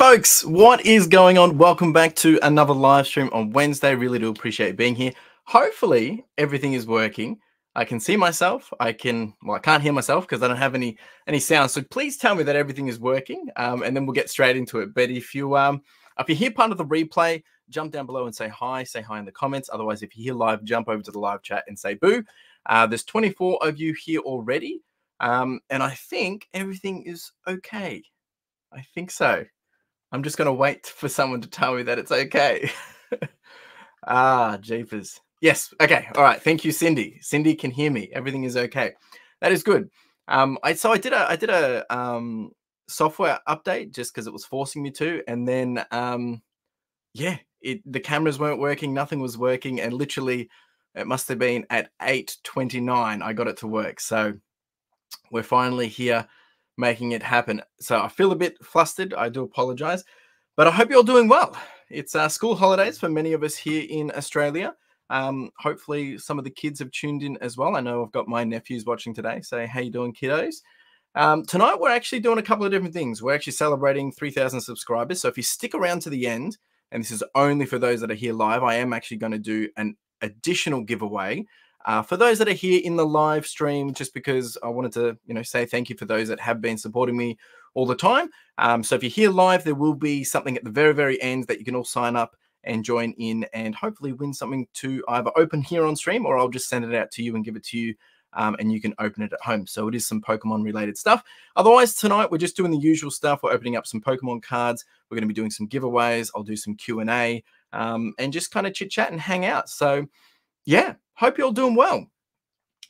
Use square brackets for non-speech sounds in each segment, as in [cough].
Folks, what is going on? Welcome back to another live stream on Wednesday. Really do appreciate being here. Hopefully, everything is working. I can see myself. I can, well, I can't hear myself because I don't have any any sound. So please tell me that everything is working, um, and then we'll get straight into it. But if you um if you hear part of the replay, jump down below and say hi. Say hi in the comments. Otherwise, if you hear live, jump over to the live chat and say boo. Uh, there's 24 of you here already, um, and I think everything is okay. I think so. I'm just going to wait for someone to tell me that it's okay. [laughs] ah, jeepers. Yes. Okay. All right. Thank you, Cindy. Cindy can hear me. Everything is okay. That is good. Um, I so I did a I did a um software update just because it was forcing me to, and then um, yeah, it the cameras weren't working, nothing was working, and literally, it must have been at eight twenty nine I got it to work. So we're finally here making it happen. So I feel a bit flustered. I do apologize, but I hope you're all doing well. It's uh, school holidays for many of us here in Australia. Um, hopefully, some of the kids have tuned in as well. I know I've got my nephews watching today. Say, how you doing, kiddos? Um, tonight, we're actually doing a couple of different things. We're actually celebrating 3,000 subscribers. So if you stick around to the end, and this is only for those that are here live, I am actually going to do an additional giveaway uh, for those that are here in the live stream, just because I wanted to, you know, say thank you for those that have been supporting me all the time. Um, so if you're here live, there will be something at the very, very end that you can all sign up and join in and hopefully win something to either open here on stream or I'll just send it out to you and give it to you um, and you can open it at home. So it is some Pokemon related stuff. Otherwise, tonight we're just doing the usual stuff. We're opening up some Pokemon cards. We're going to be doing some giveaways. I'll do some Q and A um, and just kind of chit chat and hang out. So yeah, hope you're all doing well.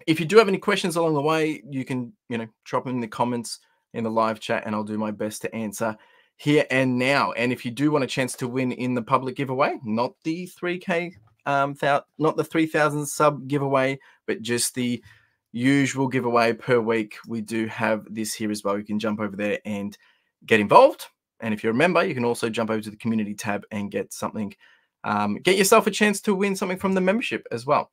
If you do have any questions along the way, you can, you know, drop them in the comments in the live chat and I'll do my best to answer here and now. And if you do want a chance to win in the public giveaway, not the 3K, um, not the 3,000 sub giveaway, but just the usual giveaway per week, we do have this here as well. You can jump over there and get involved. And if you're a member, you can also jump over to the community tab and get something, um, get yourself a chance to win something from the membership as well.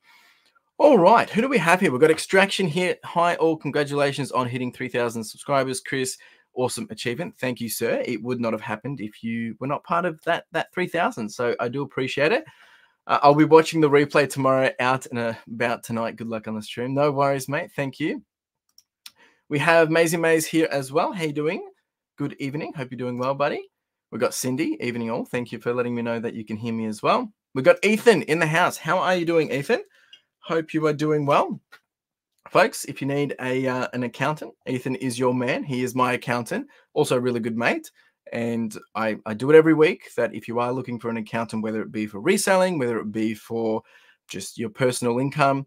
All right, who do we have here? We've got Extraction here. Hi, all. Congratulations on hitting 3,000 subscribers. Chris, awesome achievement. Thank you, sir. It would not have happened if you were not part of that, that 3,000. So I do appreciate it. Uh, I'll be watching the replay tomorrow out and about tonight. Good luck on the stream. No worries, mate. Thank you. We have Maisie Maze here as well. How you doing? Good evening. Hope you're doing well, buddy. We've got Cindy. Evening all. Thank you for letting me know that you can hear me as well. We've got Ethan in the house. How are you doing, Ethan? Hope you are doing well. Folks, if you need a uh, an accountant, Ethan is your man. He is my accountant, also a really good mate. And I, I do it every week that if you are looking for an accountant, whether it be for reselling, whether it be for just your personal income,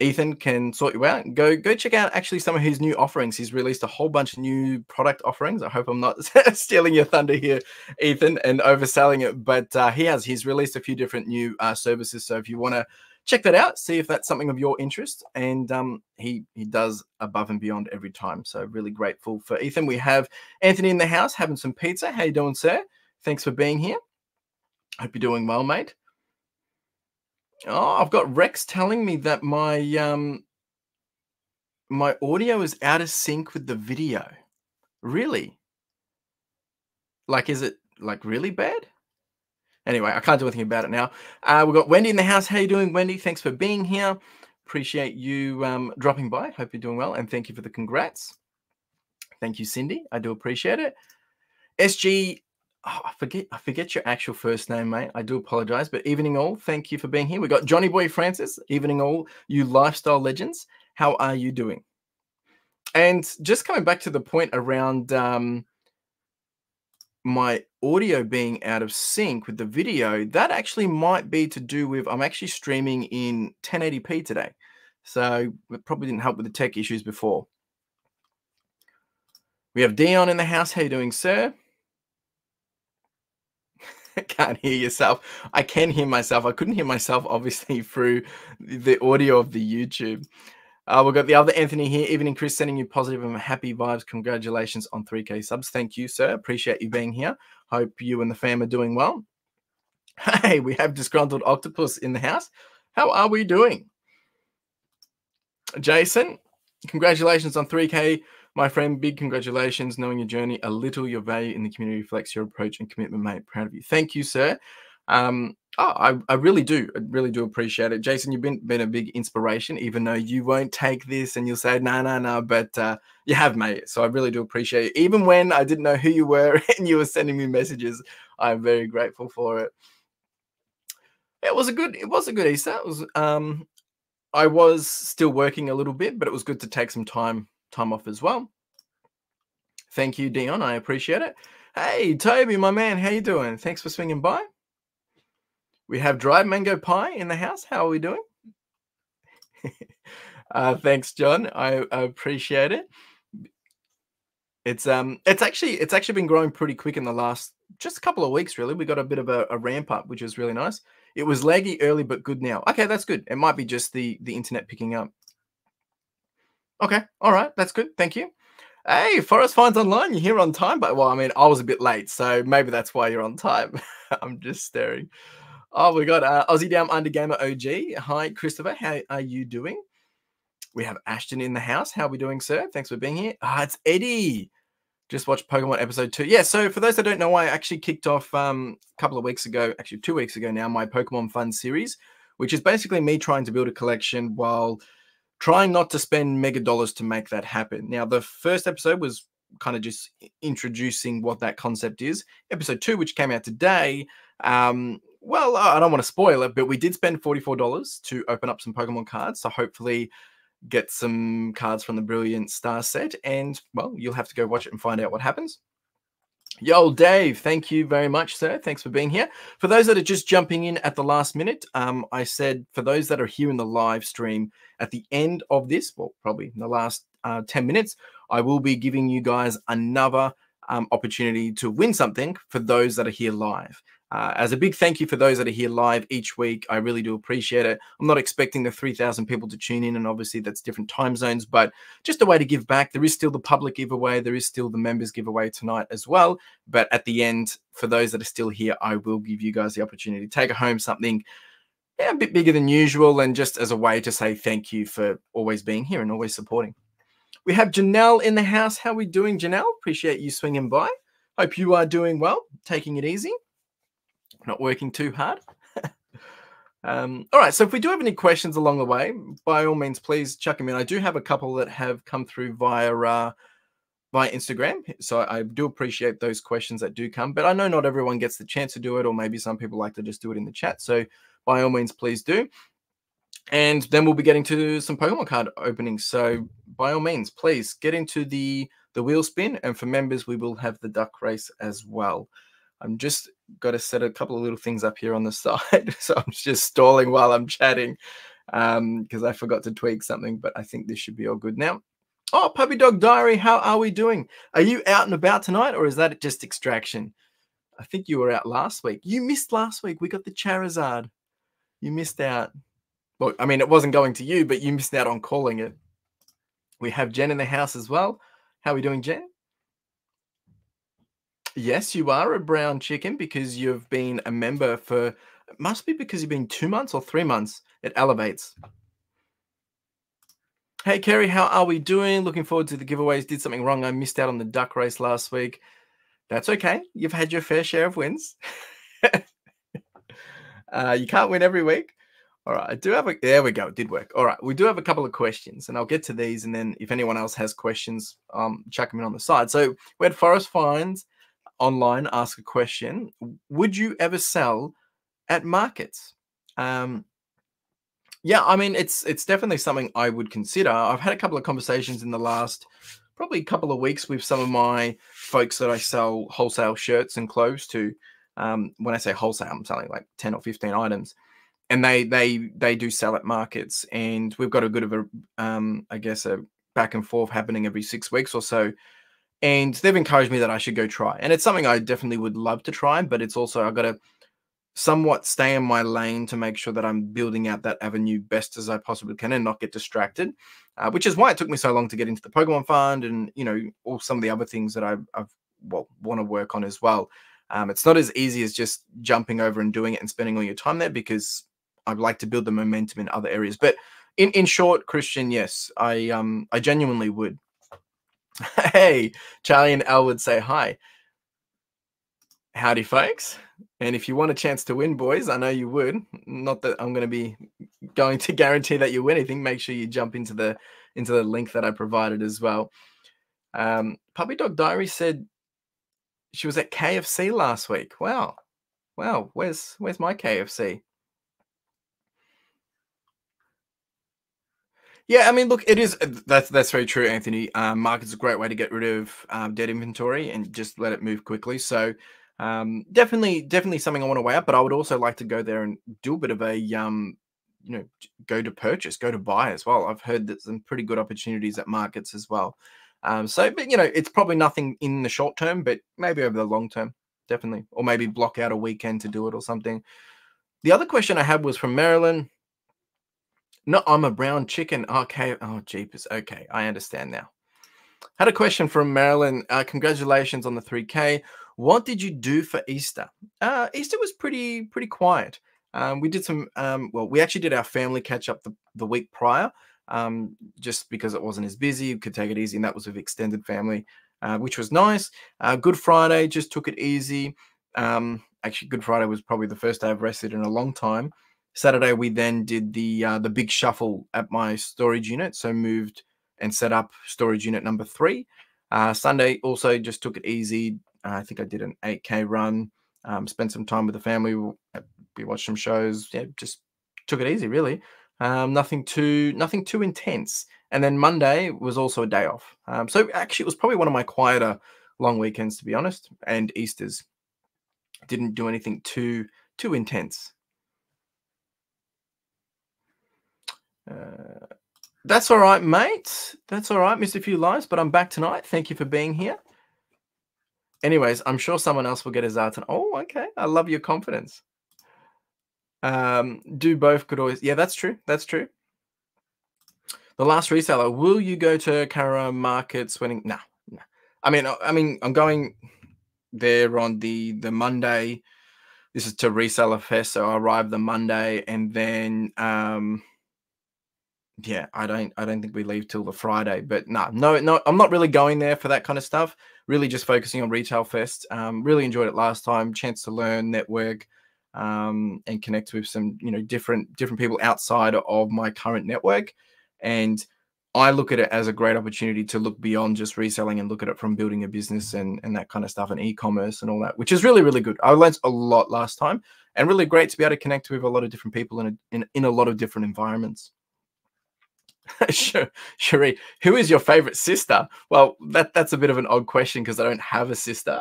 Ethan can sort you out. Go go check out actually some of his new offerings. He's released a whole bunch of new product offerings. I hope I'm not [laughs] stealing your thunder here, Ethan, and overselling it. But uh, he has. He's released a few different new uh, services. So if you want to check that out. See if that's something of your interest. And um, he he does above and beyond every time. So really grateful for Ethan. We have Anthony in the house having some pizza. How you doing, sir? Thanks for being here. Hope you're doing well, mate. Oh, I've got Rex telling me that my um my audio is out of sync with the video. Really? Like, is it like really bad? Anyway, I can't do anything about it now. Uh, we've got Wendy in the house. How you doing, Wendy? Thanks for being here. Appreciate you um, dropping by. Hope you're doing well, and thank you for the congrats. Thank you, Cindy. I do appreciate it. SG, oh, I forget I forget your actual first name, mate. I do apologize, but evening all. Thank you for being here. We've got Johnny Boy Francis. Evening all, you lifestyle legends. How are you doing? And just coming back to the point around um, my audio being out of sync with the video, that actually might be to do with I'm actually streaming in 1080p today. So it probably didn't help with the tech issues before. We have Dion in the house. How you doing, sir? [laughs] Can't hear yourself. I can hear myself. I couldn't hear myself, obviously, [laughs] through the audio of the YouTube. Uh, we've got the other Anthony here. Evening, Chris, sending you positive and happy vibes. Congratulations on 3K subs. Thank you, sir. Appreciate you being here. Hope you and the fam are doing well. [laughs] Hey, we have Disgruntled Octopus in the house. How are we doing? Jason, congratulations on 3K My friend, big congratulations. Knowing your journey a little, your value in the community reflects your approach and commitment, mate. Proud of you. Thank you, sir. Um, oh, I, I really do. I really do appreciate it. Jason, you've been, been a big inspiration, even though you won't take this and you'll say, no, no, no, but uh, you have, mate. So I really do appreciate it. Even when I didn't know who you were [laughs] and you were sending me messages, I'm very grateful for it. It was a good, it was a good Easter. It was, um, I was still working a little bit, but it was good to take some time, time off as well. Thank you, Dion. I appreciate it. Hey, Toby, my man, how you doing? Thanks for swinging by. We have dried mango pie in the house. How are we doing? [laughs] uh, thanks, John. I, I, appreciate it. It's um, it's actually it's actually been growing pretty quick in the last just a couple of weeks. Really, we got a bit of a, a ramp up, which is really nice. It was laggy early, but good now. Okay, that's good. It might be just the the internet picking up. Okay, all right, that's good. Thank you. Hey, Forest Finds Online, you're here on time, but well, I mean, I was a bit late, so maybe that's why you're on time. [laughs] I'm just staring. Oh, we got uh, Aussie Down Under Gamer OG. Hi, Christopher. How are you doing? We have Ashton in the house. How are we doing, sir? Thanks for being here. Ah, it's Eddie. Just watched Pokemon episode two. Yeah, so for those that don't know, I actually kicked off um, a couple of weeks ago, actually two weeks ago now, my Pokemon Fun series, which is basically me trying to build a collection while trying not to spend mega dollars to make that happen. Now, the first episode was kind of just introducing what that concept is. Episode two, which came out today, um, well, I don't want to spoil it, but we did spend $44 to open up some Pokemon cards. So hopefully get some cards from the Brilliant Star set. And, well, you'll have to go watch it and find out what happens. Yo, Dave, thank you very much, sir. Thanks for being here. For those that are just jumping in at the last minute, um, I said for those that are here in the live stream at the end of this, well, probably in the last uh, 10 minutes, I will be giving you guys another um, opportunity to win something for those that are here live. Uh, as a big thank you for those that are here live each week, I really do appreciate it. I'm not expecting the 3,000 people to tune in, and obviously that's different time zones, but just a way to give back. There is still the public giveaway, there is still the members giveaway tonight as well. But at the end, for those that are still here, I will give you guys the opportunity to take home something yeah, a bit bigger than usual, and just as a way to say thank you for always being here and always supporting. We have Janelle in the house. How are we doing, Janelle? Appreciate you swinging by. Hope you are doing well, taking it easy not working too hard. [laughs] um, all right, so if we do have any questions along the way, by all means, please chuck them in. I do have a couple that have come through via uh, via Instagram, so I do appreciate those questions that do come. But I know not everyone gets the chance to do it, or maybe some people like to just do it in the chat. So by all means, please do. And then we'll be getting to some Pokemon card openings. So by all means, please get into the the wheel spin. And for members, we will have the duck race as well. I'm just got to set a couple of little things up here on the [laughs] side. so I'm just stalling while I'm chatting because um, I forgot to tweak something, but I think this should be all good now. Oh, Puppy Dog Diary, how are we doing? Are you out and about tonight or is that just extraction? I think you were out last week. You missed last week. We got the Charizard. You missed out. Well, I mean, it wasn't going to you, but you missed out on calling it. We have Jen in the house as well. How are we doing, Jen? Yes, you are a brown chicken because you've been a member for, must be because you've been two months or three months. It elevates. Hey, Kerry, how are we doing? Looking forward to the giveaways. Did something wrong. I missed out on the duck race last week. That's okay. You've had your fair share of wins. [laughs] uh, you can't win every week. All right, I do have a. There we go. It did work. All right, we do have a couple of questions, and I'll get to these, and then if anyone else has questions, um, chuck them in on the side. So we had Forest Finds online ask a question Would you ever sell at markets? Um, yeah, I mean, it's it's definitely something I would consider. I've had a couple of conversations in the last probably a couple of weeks with some of my folks that I sell wholesale shirts and clothes to. Um, when I say wholesale, I'm selling like 10 or 15 items. And they they they do sell at markets, and we've got a good of a um, I guess a back and forth happening every six weeks or so and they've encouraged me that I should go try. And it's something I definitely would love to try, but it's also I've got to somewhat stay in my lane to make sure that I'm building out that avenue best as I possibly can and not get distracted. Uh, which is why it took me so long to get into the Pokemon Fund and you know all some of the other things that I've, I've well, want to work on as well. Um, it's not as easy as just jumping over and doing it and spending all your time there because I'd like to build the momentum in other areas. But in, in short, Christian, yes, I um I genuinely would. [laughs] Hey, Charlie and Al would say hi. Howdy, folks. And if you want a chance to win, boys, I know you would. Not that I'm going to be going to [laughs] guarantee that you win anything. Make sure you jump into the into the link that I provided as well. Um, Puppy Dog Diary said she was at KFC last week. Wow, wow. Where's where's my KFC? Yeah, I mean, look, it is that's that's very true, Anthony. Um, market's a great way to get rid of um, dead inventory and just let it move quickly. So um, definitely, definitely something I want to weigh up. But I would also like to go there and do a bit of a um, you know, go to purchase, go to buy as well. I've heard that some pretty good opportunities at markets as well. Um, so, but you know, it's probably nothing in the short term, but maybe over the long term, definitely, or maybe block out a weekend to do it or something. The other question I had was from Marilyn. No, I'm a brown chicken. Okay. Oh, jeepers. Okay. I understand now. Had a question from Marilyn. Uh, congratulations on the 3K. What did you do for Easter? Uh, Easter was pretty pretty quiet. Um, we did some. Um, well, we actually did our family catch up the, the week prior, um, just because it wasn't as busy. We could take it easy, and that was with extended family, uh, which was nice. Uh, Good Friday just took it easy. Um, actually, Good Friday was probably the first day I've rested in a long time. Saturday we then did the uh, the big shuffle at my storage unit, so moved and set up storage unit number three. Uh, Sunday also just took it easy. Uh, I think I did an 8k run. Um, spent some time with the family. We watched some shows. Yeah, just took it easy, really. Um, nothing too nothing too intense. And then Monday was also a day off. Um, so actually, it was probably one of my quieter long weekends, to be honest. And Easter's didn't do anything too too intense. Uh, that's all right, mate. That's all right. Missed a few lives, but I'm back tonight. Thank you for being here. Anyways, I'm sure someone else will get his art. Oh, okay. I love your confidence. Um, do both could always. Yeah, that's true. That's true. The last reseller. Will you go to Carrara Markets when? No, no. I mean, I mean, I'm going there on the the Monday. This is to reseller fest, so I arrive the Monday, and then um, yeah, I don't I don't think we leave till the Friday. But no, no, no, I'm not really going there for that kind of stuff. Really just focusing on Retail Fest. Um, really enjoyed it last time. Chance to learn, network, um, and connect with some, you know, different different people outside of my current network. And I look at it as a great opportunity to look beyond just reselling and look at it from building a business and, and that kind of stuff and e-commerce and all that, which is really, really good. I learned a lot last time and really great to be able to connect with a lot of different people in a, in, in a lot of different environments. [laughs] Cherie, who is your favorite sister? Well, that that's a bit of an odd question because I don't have a sister.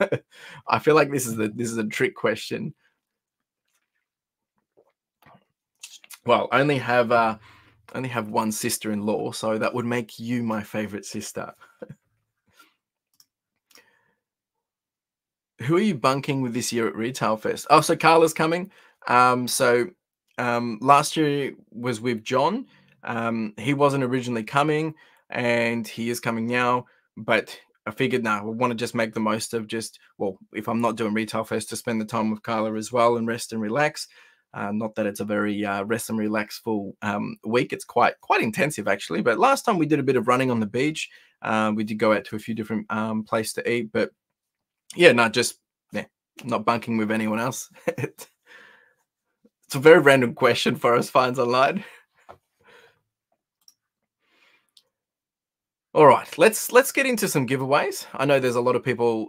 [laughs] I feel like this is the this is a trick question. Well, I only have uh only have one sister-in-law, so that would make you my favorite sister. Who are you bunking with this year at Retail Fest? Oh, so Carla's coming. Um, so um, last year was with John um, he wasn't originally coming, and he is coming now. But I figured, now nah, we want to just make the most of just well, if I'm not doing retail fest, to spend the time with Carla as well and rest and relax. Uh, not that it's a very uh, rest and relax full um, week. It's quite quite intensive actually. But last time we did a bit of running on the beach. Uh, we did go out to a few different um, places to eat. But yeah, not just yeah, not bunking with anyone else. [laughs] it's a very random question Forest Finds online. All right, let's let's get into some giveaways. I know there's a lot of people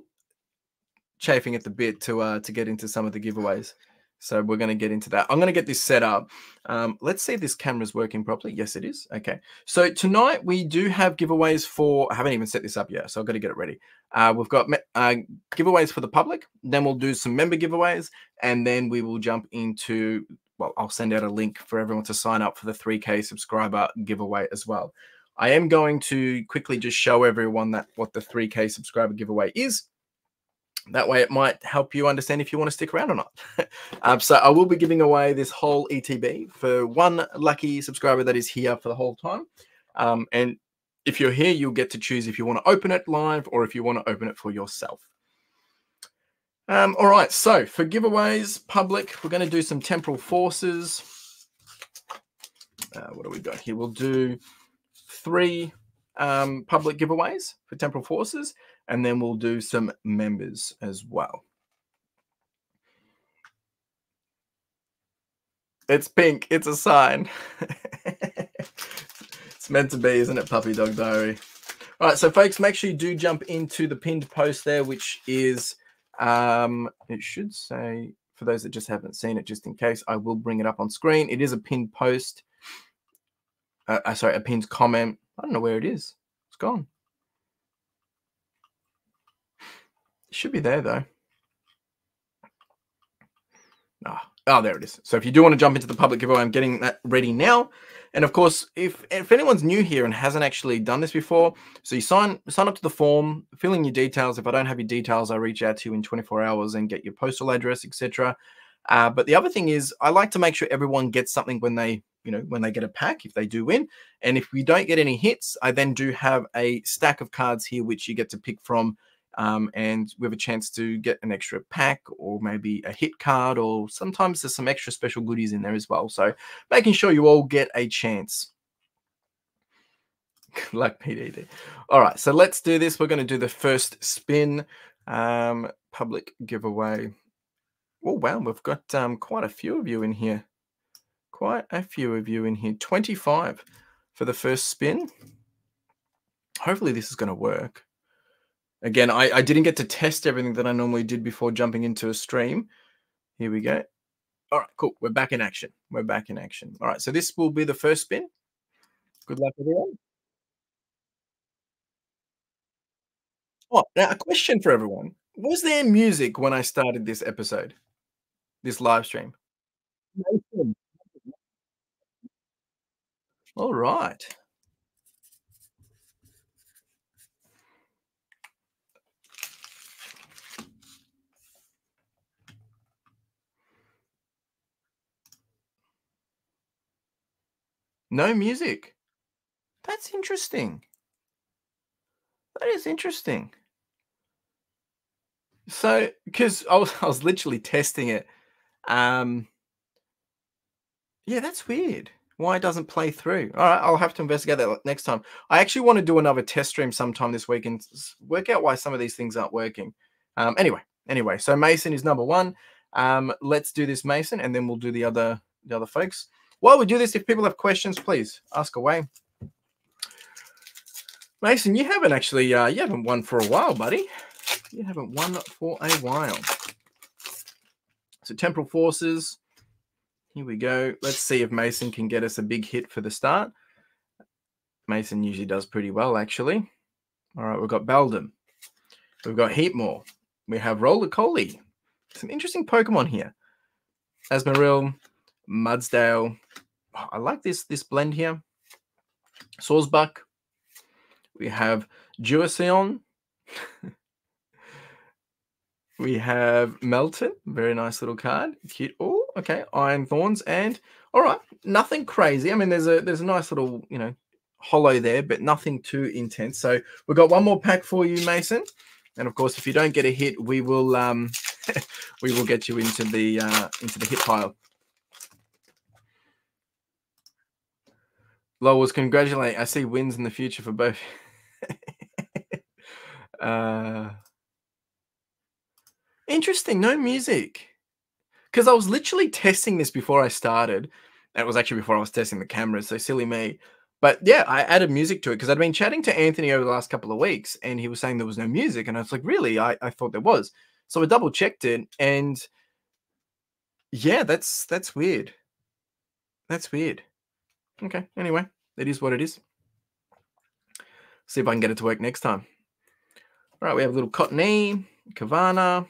chafing at the bit to uh, to get into some of the giveaways. So we're going to get into that. I'm going to get this set up. Um, let's see if this camera's working properly. Yes, it is. Okay. So tonight we do have giveaways for, I haven't even set this up yet, so I've got to get it ready. Uh, we've got uh, giveaways for the public. Then we'll do some member giveaways. And then we will jump into, well, I'll send out a link for everyone to sign up for the 3K subscriber giveaway as well. I am going to quickly just show everyone that what the 3K subscriber giveaway is. That way, it might help you understand if you want to stick around or not. [laughs] um, so, I will be giving away this whole ETB for one lucky subscriber that is here for the whole time. Um, and if you're here, you'll get to choose if you want to open it live or if you want to open it for yourself. Um, all right, so for giveaways, public, we're going to do some temporal forces. Uh, what do we got here? We'll do three um, public giveaways for Temporal Forces, and then we'll do some members as well. It's pink. It's a sign. [laughs] it's meant to be, isn't it, Puppy Dog Diary? All right, so folks, make sure you do jump into the pinned post there, which is, um, it should say, for those that just haven't seen it, just in case, I will bring it up on screen. It is a pinned post. Uh, uh sorry, a pinned comment. I don't know where it is. It's gone. It should be there, though. Ah, Oh, there it is. So if you do want to jump into the public giveaway, I'm getting that ready now. And of course, if if anyone's new here and hasn't actually done this before, so you sign sign up to the form, fill in your details. If I don't have your details, I reach out to you in 24 hours and get your postal address, etc. Uh, but the other thing is, I like to make sure everyone gets something when they, you know, when they get a pack, if they do win. And if we don't get any hits, I then do have a stack of cards here which you get to pick from um, and we have a chance to get an extra pack or maybe a hit card, or sometimes there's some extra special goodies in there as well. So making sure you all get a chance. [laughs] Good luck, PDD. All right, so let's do this. We're going to do the first spin um, public giveaway. Oh, wow, we've got um, quite a few of you in here. Quite a few of you in here. 25 for the first spin. Hopefully this is going to work. Again, I, I didn't get to test everything that I normally did before jumping into a stream. Here we go. All right, cool. We're back in action. We're back in action. All right, so this will be the first spin. Good luck, everyone. Oh, now a question for everyone. Was there music when I started this episode, this live stream? All right. No music. That's interesting. That is interesting. So, because I was, [laughs] I was literally testing it. Um, yeah, that's weird. Why it doesn't play through? All right, I'll have to investigate that next time. I actually want to do another test stream sometime this week and work out why some of these things aren't working. Um, anyway, anyway, so Mason is number one. Um, let's do this, Mason, and then we'll do the other the other folks. While we do this, if people have questions, please ask away. Mason, you haven't actually, uh, you haven't won for a while, buddy. You haven't won for a while. So temporal forces. Here we go. Let's see if Mason can get us a big hit for the start. Mason usually does pretty well, actually. All right, we've got Beldum. We've got Heatmor. We have Rolycoly. Some interesting Pokemon here. Asmodee, Mudsdale. Oh, I like this this blend here. Sawsbuck. We have Duaceon. [laughs] we have Meltan. Very nice little card. Cute. Oh, okay. Iron Thorns. And all right, nothing crazy. I mean, there's a there's a nice little, you know, holo there, but nothing too intense. So we've got one more pack for you, Mason. And of course, if you don't get a hit, we will um [laughs] we will get you into the uh into the hit pile. Lowell's congratulate. I see wins in the future for both. [laughs] uh, interesting. No music. Because I was literally testing this before I started. That was actually before I was testing the cameras. So silly me. But yeah, I added music to it because I'd been chatting to Anthony over the last couple of weeks and he was saying there was no music. And I was like, really? I, I thought there was. So I double checked it and yeah, that's that's weird. That's weird. Okay. Anyway, it is what it is. See if I can get it to work next time. All right, we have a little Cottonee, Kavana,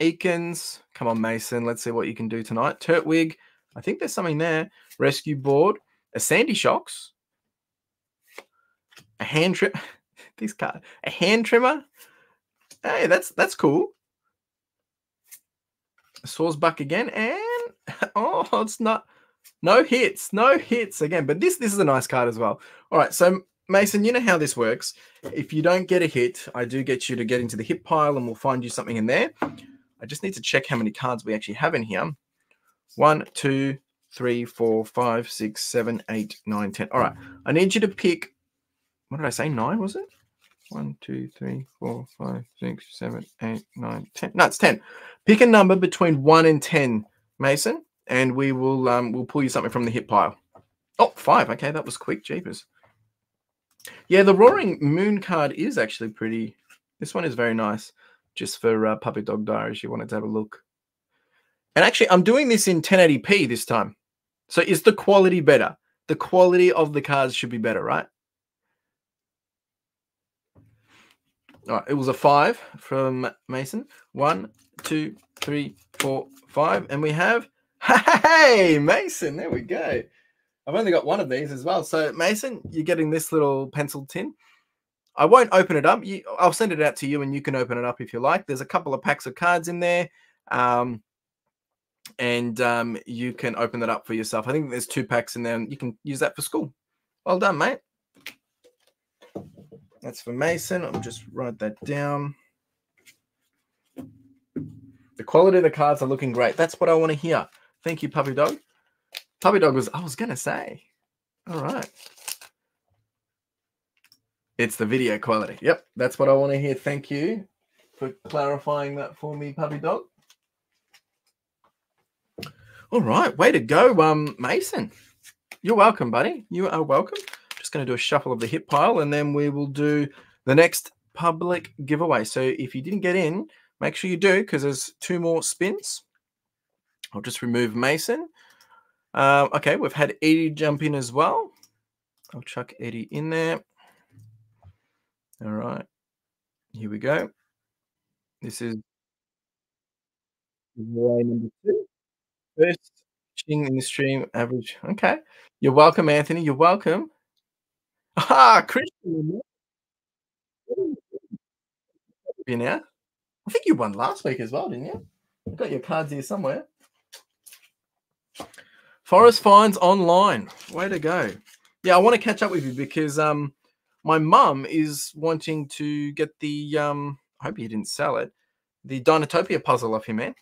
Eakins. Come on, Mason. Let's see what you can do tonight. Turtwig. I think there's something there. Rescue board. A Sandy Shocks. A hand trim. [laughs] this card. A hand trimmer. Hey, that's that's cool. A Sawsbuck again. And [laughs] oh, it's not no hits, no hits again. But this this is a nice card as well. All right, so Mason, you know how this works. If you don't get a hit, I do get you to get into the hit pile, and we'll find you something in there. I just need to check how many cards we actually have in here. One, two, three, four, five, six, seven, eight, nine, ten. All right, I need you to pick what did I say? Nine was it? One, two, three, four, five, six, seven, eight, nine, ten. No, it's ten. Pick a number between one and ten, Mason, and we will um we'll pull you something from the hit pile. Oh, five. Okay, that was quick, jeepers. Yeah, the Roaring Moon card is actually pretty. This one is very nice, just for uh, Puppy Dog Diaries. You wanted to have a look. And actually, I'm doing this in 1080p this time. So is the quality better? The quality of the cards should be better, right? All right, it was a five from Mason. One, two, three, four, five. And we have, [laughs] hey, Mason, there we go. I've only got one of these as well. So, Mason, you're getting this little pencil tin. I won't open it up. You, I'll send it out to you and you can open it up if you like. There's a couple of packs of cards in there. Um, and um, you can open that up for yourself. I think there's two packs in there and you can use that for school. Well done, mate. That's for Mason. I'll just write that down. The quality of the cards are looking great. That's what I want to hear. Thank you, Puppy Dog. Puppy Dog was, I was going to say. All right. It's the video quality. Yep, that's what I want to hear. Thank you for clarifying that for me, Puppy Dog. All right, way to go, um, Mason. You're welcome, buddy. You are welcome just going to do a shuffle of the hit pile and then we will do the next public giveaway. So if you didn't get in, make sure you do because there's two more spins. I'll just remove Mason. Uh, okay, we've had Eddie jump in as well. I'll chuck Eddie in there. All right, here we go. This is way number two. First in the stream average. Okay, you're welcome, Anthony. You're welcome. Ah, Christian. You now? I think you won last week as well, didn't you? I've got your cards here somewhere. Forest Finds online. Way to go. Yeah, I want to catch up with you because um my mum is wanting to get the um I hope you didn't sell it. The Dinotopia puzzle off him, man.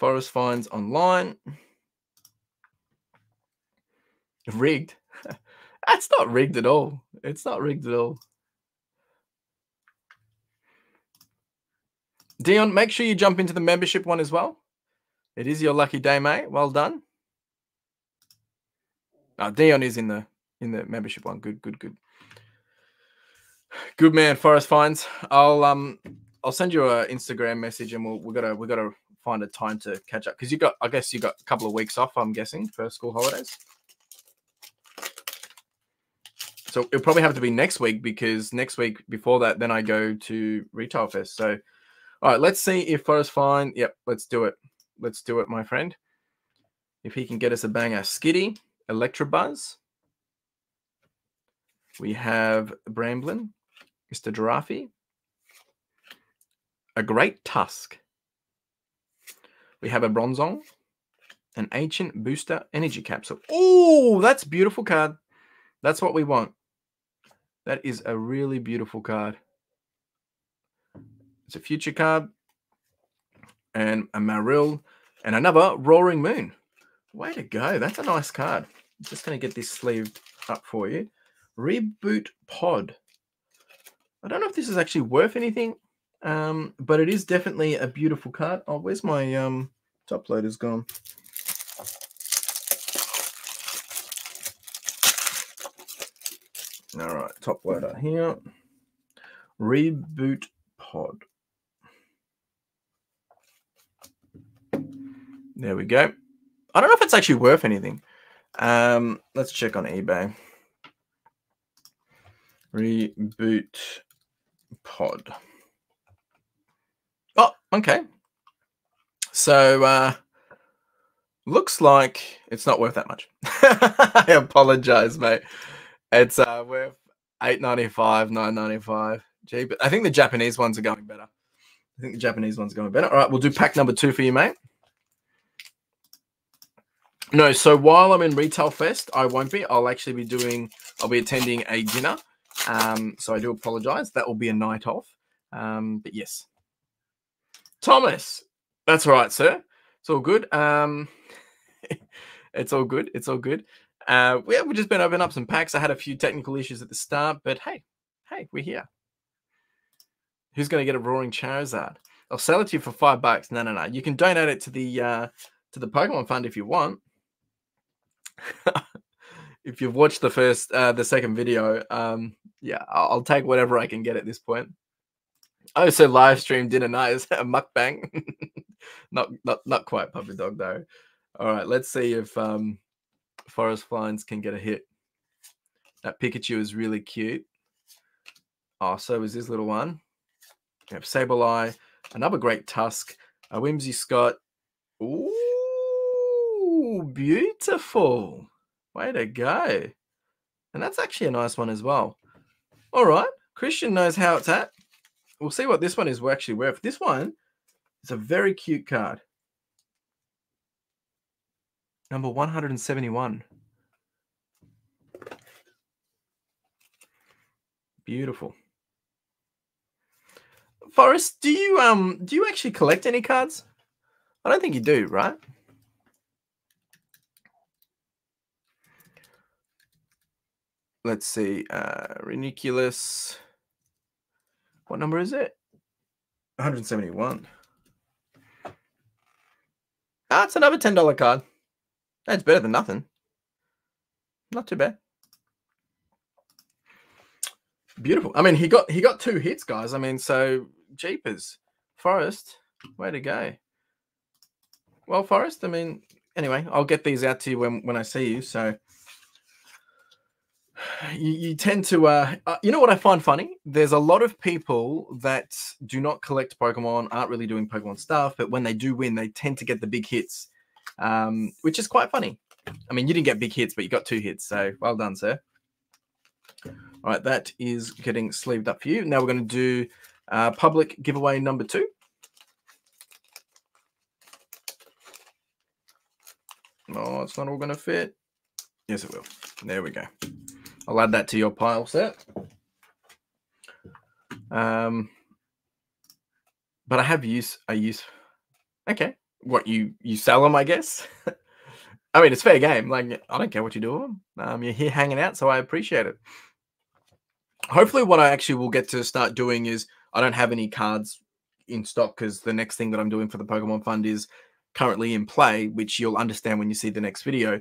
Forest Finds online. Rigged? [laughs] That's not rigged at all. It's not rigged at all. Dion, make sure you jump into the membership one as well. It is your lucky day, mate. Well done. Oh, Dion is in the in the membership one. Good, good, good. Good man, Forest Finds. I'll um I'll send you an Instagram message and we'll we gotta we gotta find a time to catch up because you got I guess you got a couple of weeks off. I'm guessing for school holidays. So it'll probably have to be next week because next week before that, then I go to Retail Fest. So, all right, let's see if Forest Fine. Yep, let's do it. Let's do it, my friend. If he can get us a banger, Skitty, Electabuzz. We have Bramblin, Mr. Giraffe, a Great Tusk. We have a Bronzong, an Ancient Booster Energy Capsule. Oh, that's beautiful card. That's what we want. That is a really beautiful card. It's a future card and a Marill and another Roaring Moon. Way to go. That's a nice card. I'm just going to get this sleeve up for you. Reboot Pod. I don't know if this is actually worth anything, um, but it is definitely a beautiful card. Oh, where's my um, top loader's gone? All right, top loader here. Reboot pod. There we go. I don't know if it's actually worth anything. Um, let's check on eBay. Reboot pod. Oh, okay. So uh looks like it's not worth that much. [laughs] I apologize, mate. It's uh worth eight ninety five, nine ninety five. Gee, but I think the Japanese ones are going better. I think the Japanese ones are going better. All right, we'll do pack number two for you, mate. No, so while I'm in Retail Fest, I won't be. I'll actually be doing. I'll be attending a dinner. Um, so I do apologize. That will be a night off. Um, but yes, Thomas, that's right, sir. It's all good. Um, [laughs] it's all good. It's all good. Uh, we've just been opening up some packs. I had a few technical issues at the start, but hey, hey, we're here. Who's going to get a Roaring Charizard? I'll sell it to you for five bucks. No, no, no. You can donate it to the uh, to the Pokemon Fund if you want. [laughs] if you've watched the first, uh, the second video, um, yeah, I'll, I'll take whatever I can get at this point. Oh, so live stream dinner night is [laughs] a mukbang. [laughs] not not not quite puppy dog though. All right, let's see if um Forest Finds can get a hit. That Pikachu is really cute. Oh, so is this little one. Have Sableye, another great Tusk, a Whimsicott. Ooh, beautiful. Way to go. And that's actually a nice one as well. All right. Christian knows how it's at. We'll see what this one is actually worth. This one is a very cute card. Number 171. Beautiful. Forrest, do you um do you actually collect any cards? I don't think you do, right? Let's see. Uh Reuniclus. What number is it? 171. Ah, it's another $10 card. That's better than nothing. Not too bad. Beautiful. I mean, he got he got two hits, guys. I mean, so jeepers. Forest, way to go. Well, Forest, I mean, anyway, I'll get these out to you when, when I see you. So you, you tend to, uh, uh, you know what I find funny? There's a lot of people that do not collect Pokemon, aren't really doing Pokemon stuff, but when they do win, they tend to get the big hits, um, which is quite funny. I mean, you didn't get big hits, but you got two hits. So well done, sir. All right, that is getting sleeved up for you. Now we're going to do uh, public giveaway number two. Oh, it's not all going to fit. Yes, it will. There we go. I'll add that to your pile set. Um, but I have use. I use. Okay, what you you sell them? I guess. [laughs] I mean, it's fair game. Like I don't care what you do. Um, you're here hanging out, so I appreciate it. Hopefully, what I actually will get to start doing is I don't have any cards in stock because the next thing that I'm doing for the Pokemon Fund is currently in play, which you'll understand when you see the next video.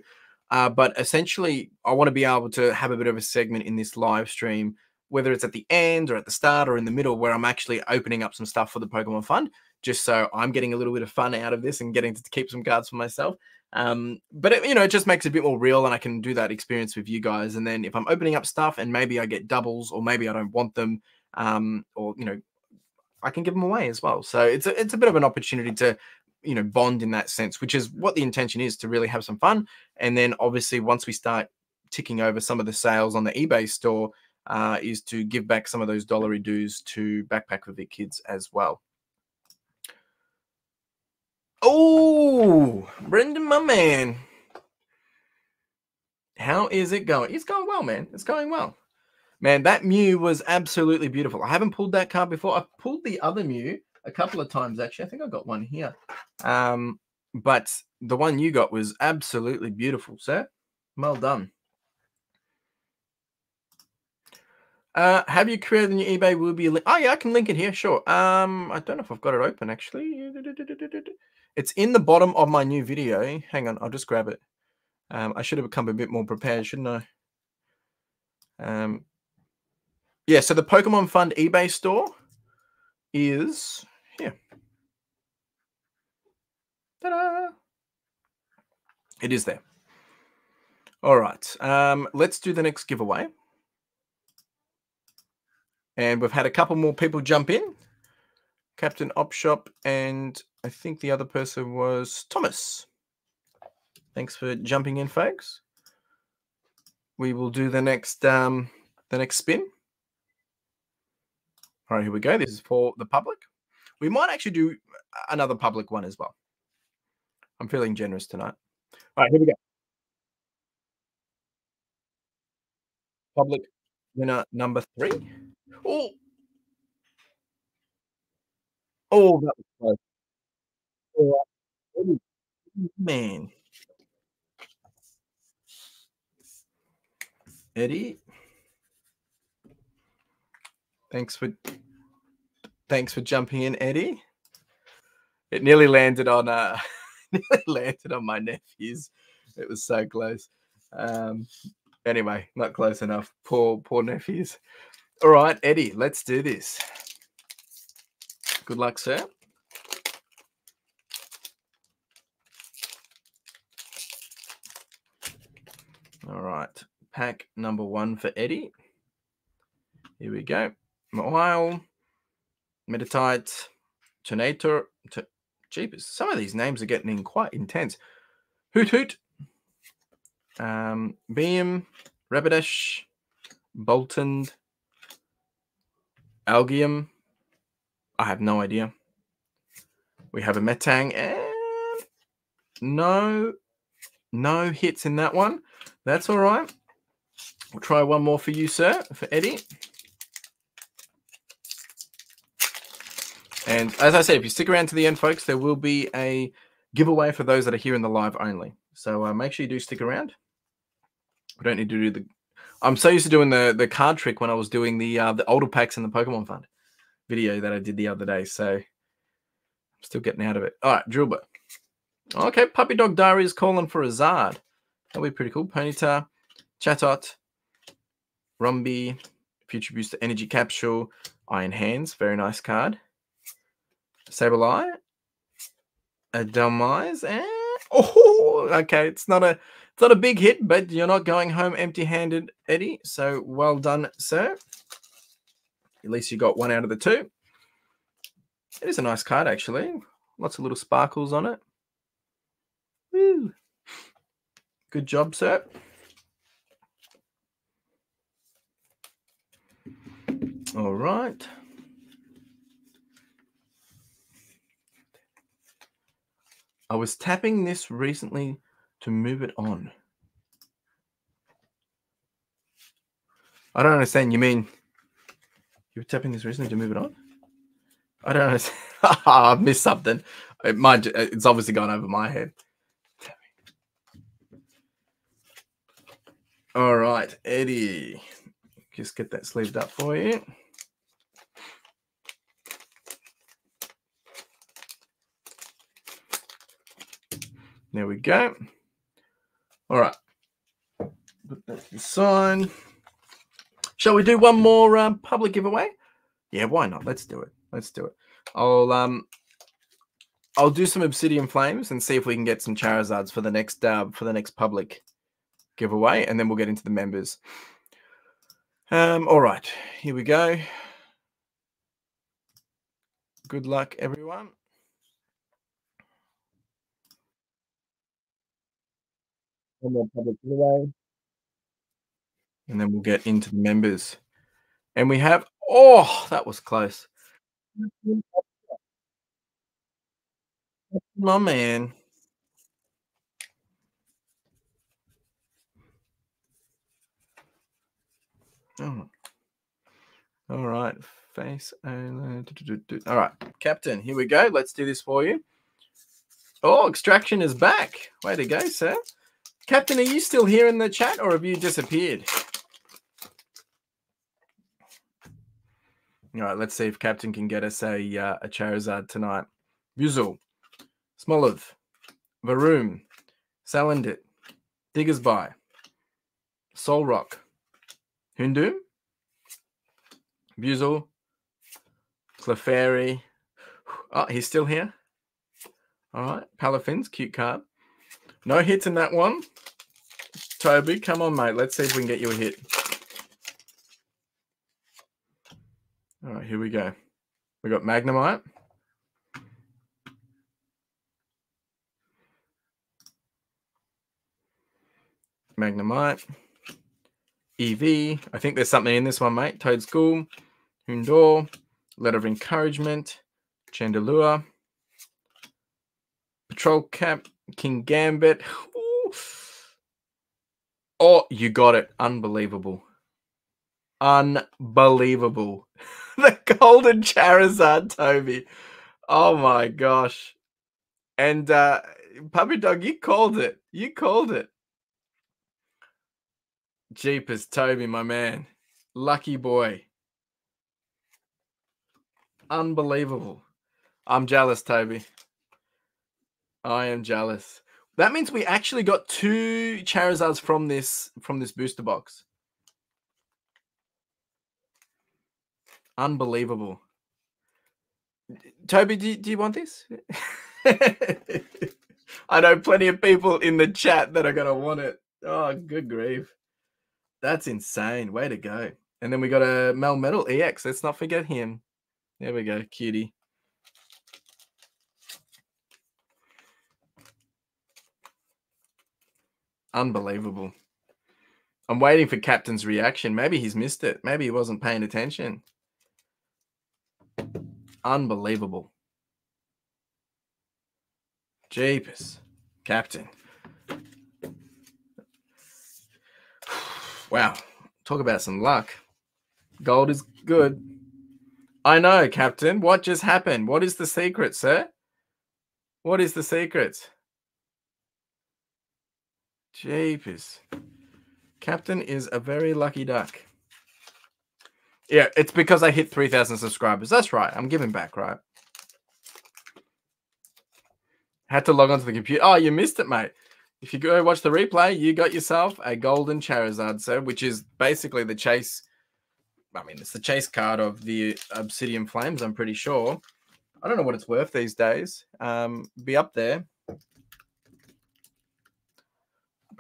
Uh, but essentially, I want to be able to have a bit of a segment in this live stream, whether it's at the end or at the start or in the middle, where I'm actually opening up some stuff for the Pokemon Fund, just so I'm getting a little bit of fun out of this and getting to keep some cards for myself. Um, but it, you know, it just makes it a bit more real, and I can do that experience with you guys. And then if I'm opening up stuff and maybe I get doubles, or maybe I don't want them, um, or you know, I can give them away as well. So it's a, it's a bit of an opportunity to you know bond in that sense which is what the intention is to really have some fun. And then obviously once we start ticking over some of the sales on the ebay store uh, is to give back some of those dollary dues to backpack for the kids as well. Oh brendan my man. How is it going? It's going well man. It's going well. Man that mew was absolutely beautiful. I haven't pulled that card before. I've pulled the other mew a couple of times actually. I think I got one here. Um, but the one you got was absolutely beautiful, sir. Well done. Uh, have you created a new eBay? Will be oh yeah, I can link it here. Sure. Um, I don't know if I've got it open actually. It's in the bottom of my new video. Hang on, I'll just grab it. Um, I should have become a bit more prepared, shouldn't I? Um, yeah. So the Pokemon Fund eBay store is here. Ta-da! It is there. All right. Um, let's do the next giveaway. And we've had a couple more people jump in. Captain Opshop and I think the other person was Thomas. Thanks for jumping in, folks. We will do the next um, the next spin. All right, here we go. This is for the public. We might actually do another public one as well. I'm feeling generous tonight. All right, here we go. Public winner number three. Oh, oh, that was close. man. Eddie. Thanks for thanks for jumping in, Eddie. It nearly landed on uh [laughs] [laughs] landed on my nephews. It was so close. Um anyway, not close enough. Poor poor nephews. All right, Eddie, let's do this. Good luck, sir. All right, pack number one for Eddie. Here we go. Mile, Meditite, Tonator. Jeepers, some of these names are getting in quite intense. Hoothoot, um, Beam, Rapidash, Bolton, Elgyem. I have no idea. We have a Metang and no, no hits in that one. That's all right. We'll try one more for you, sir, for Eddie. And as I said, if you stick around to the end, folks, there will be a giveaway for those that are here in the live only. So uh, make sure you do stick around. We don't need to do the. I'm so used to doing the the card trick when I was doing the uh, the older packs in the Pokemon Fund video that I did the other day. So I'm still getting out of it. All right, Drilbur. Okay, Puppy Dog Diary is calling for a Zard. That'll be pretty cool. Ponyta, Chatot, Rumby, Future Booster Energy Capsule, Iron Hands. Very nice card. Sableye, a Dhelmise, and eh? oh, oh, okay, it's not a it's not a big hit, but you're not going home empty-handed, Eddie. So well done, sir. At least you got one out of the two. It is a nice card, actually. Lots of little sparkles on it. Woo. Good job, sir. All right. I was tapping this recently to move it on. I don't understand. You mean you were tapping this recently to move it on? I don't understand. [laughs] I've missed something. Uh, it might. Uh, it's obviously gone over my head. All right, Eddie. Just get that sleeved up for you. There we go. All right. Put that the. Shall we do one more um, public giveaway? Yeah, why not? Let's do it. Let's do it. I'll um I'll do some Obsidian Flames and see if we can get some Charizards for the next uh, for the next public giveaway, and then we'll get into the members. Um, all right, here we go. Good luck, everyone. One more public giveaway. And then we'll get into the members. And we have, oh, that was close. My man. Oh. All right. Face. All right. Captain, here we go. Let's do this for you. Oh, extraction is back. Way to go, sir. Captain, are you still here in the chat or have you disappeared? All right, let's see if Captain can get us a, uh, a Charizard tonight. Buizel, Smoliv, Varoom, Salandit, Diggersby, Solrock, Houndoom, Buizel, Clefairy. Oh, he's still here. All right, Palafins, cute card. No hits in that one. Toby, come on, mate. Let's see if we can get you a hit. All right, here we go. We got Magnemite. Magnemite. Eevee. I think there's something in this one, mate. Toedscool. Houndour. Letter of Encouragement. Chandelure. Patrol Cap. Kingambit. Ooh. Oh, you got it. Unbelievable. Unbelievable. [laughs] the golden Charizard, Toby. Oh my gosh. And uh Puppy Dog, you called it. You called it. Jeepers, Toby, my man. Lucky boy. Unbelievable. I'm jealous, Toby. I am jealous. That means we actually got two Charizards from this from this booster box. Unbelievable. Toby, do, do you want this? [laughs] I know plenty of people in the chat that are going to want it. Oh, good grief. That's insane. Way to go. And then we got a Melmetal EX. Let's not forget him. There we go, cutie. Unbelievable. I'm waiting for Captain's reaction. Maybe he's missed it. Maybe he wasn't paying attention. Unbelievable. Jeepers. Captain. Wow. Talk about some luck. Gold is good. I know, Captain. What just happened? What is the secret, sir? What is the secret? Jeepers. Captain is a very lucky duck. Yeah, it's because I hit 3,000 subscribers. That's right. I'm giving back, right? Had to log onto the computer. Oh, you missed it, mate. If you go watch the replay, you got yourself a golden Charizard, sir, which is basically the chase. I mean, it's the chase card of the Obsidian Flames, I'm pretty sure. I don't know what it's worth these days. Um, be up there.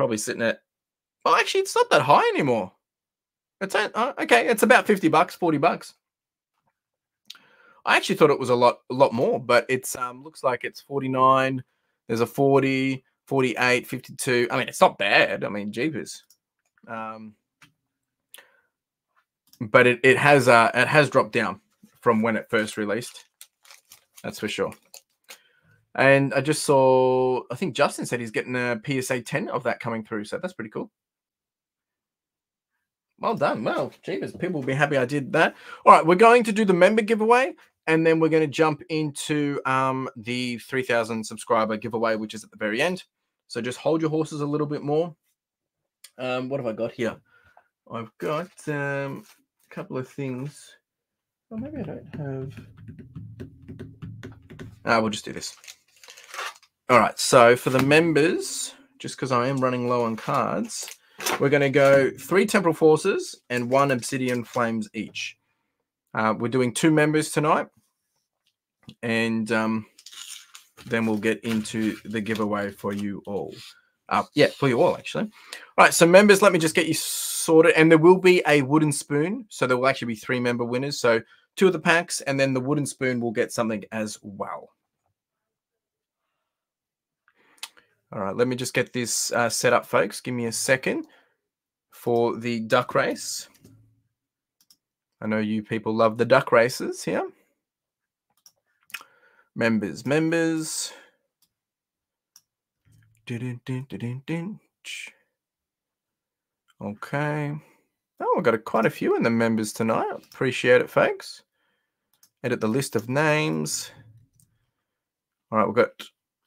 Probably sitting at. Well, actually, it's not that high anymore. It's uh, okay. It's about fifty bucks, forty bucks. I actually thought it was a lot, a lot more, but it's um looks like it's forty nine. There's a 40, 48, 52. I mean, it's not bad. I mean, jeepers. Um, but it, it has uh it has dropped down from when it first released. That's for sure. And I just saw, I think Justin said he's getting a PSA 10 of that coming through. So that's pretty cool. Well done. Well, jeepers, people will be happy I did that. All right, we're going to do the member giveaway, and then we're going to jump into um, the 3,000 subscriber giveaway, which is at the very end. So just hold your horses a little bit more. Um, what have I got here? I've got um, a couple of things. Well, maybe I don't have. Ah, we'll just do this. All right. So for the members, just because I am running low on cards, we're going to go three temporal forces and one obsidian flames each. Uh, we're doing two members tonight, and um, then we'll get into the giveaway for you all. Uh, yeah, for you all, actually. All right, so members, let me just get you sorted. And there will be a wooden spoon. So there will actually be three member winners. So two of the packs, and then the wooden spoon will get something as well. All right, let me just get this uh, set up, folks. Give me a second for the duck race. I know you people love the duck races here. Members, members. Okay. Oh, we've got quite a few in the members tonight. Appreciate it, folks. Edit the list of names. All right, we've got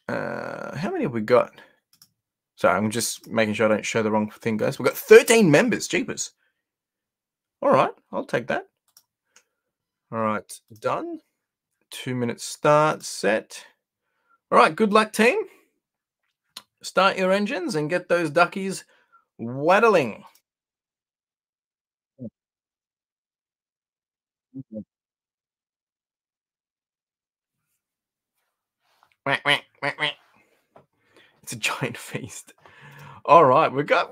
uh, how many have we got? So I'm just making sure I don't show the wrong thing, guys. We've got 13 members. Jeepers. All right, I'll take that. All right, done. Two minutes start, set. All right, good luck, team. Start your engines and get those duckies waddling. Quack, It's a giant [laughs] feast. All right, we've got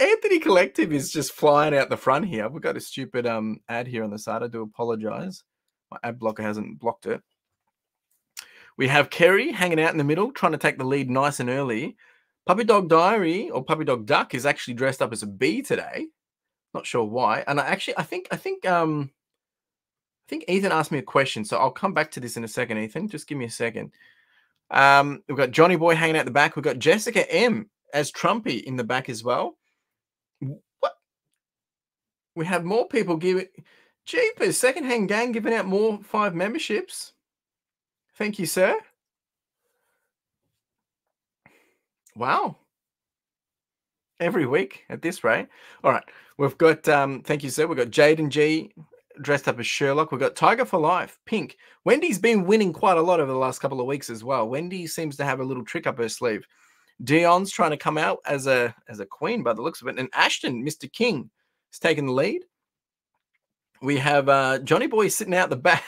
Anthony Collective is just flying out the front here. We've got a stupid um ad here on the side. I do apologize. My ad blocker hasn't blocked it. We have Kerry hanging out in the middle, trying to take the lead nice and early. Puppy Dog Diary or Puppy Dog Duck is actually dressed up as a bee today. Not sure why. And I actually, I think, I think, um, I think Ethan asked me a question, so I'll come back to this in a second. Ethan, just give me a second. Um, we've got Johnny Boy hanging out the back. We've got Jessica M as Trumpy in the back as well. What? We have more people giving. Jeepers, secondhand gang giving out more five memberships. Thank you, sir. Wow. every week at this rate. All right. We've got, um, thank you, sir. We've got Jaden G dressed up as Sherlock. We've got Tiger for Life, Pink. Wendy's been winning quite a lot over the last couple of weeks as well. Wendy seems to have a little trick up her sleeve. Dion's trying to come out as a as a queen by the looks of it. And Ashton, Mr. King, is taking the lead. We have uh, Johnny Boy sitting out the back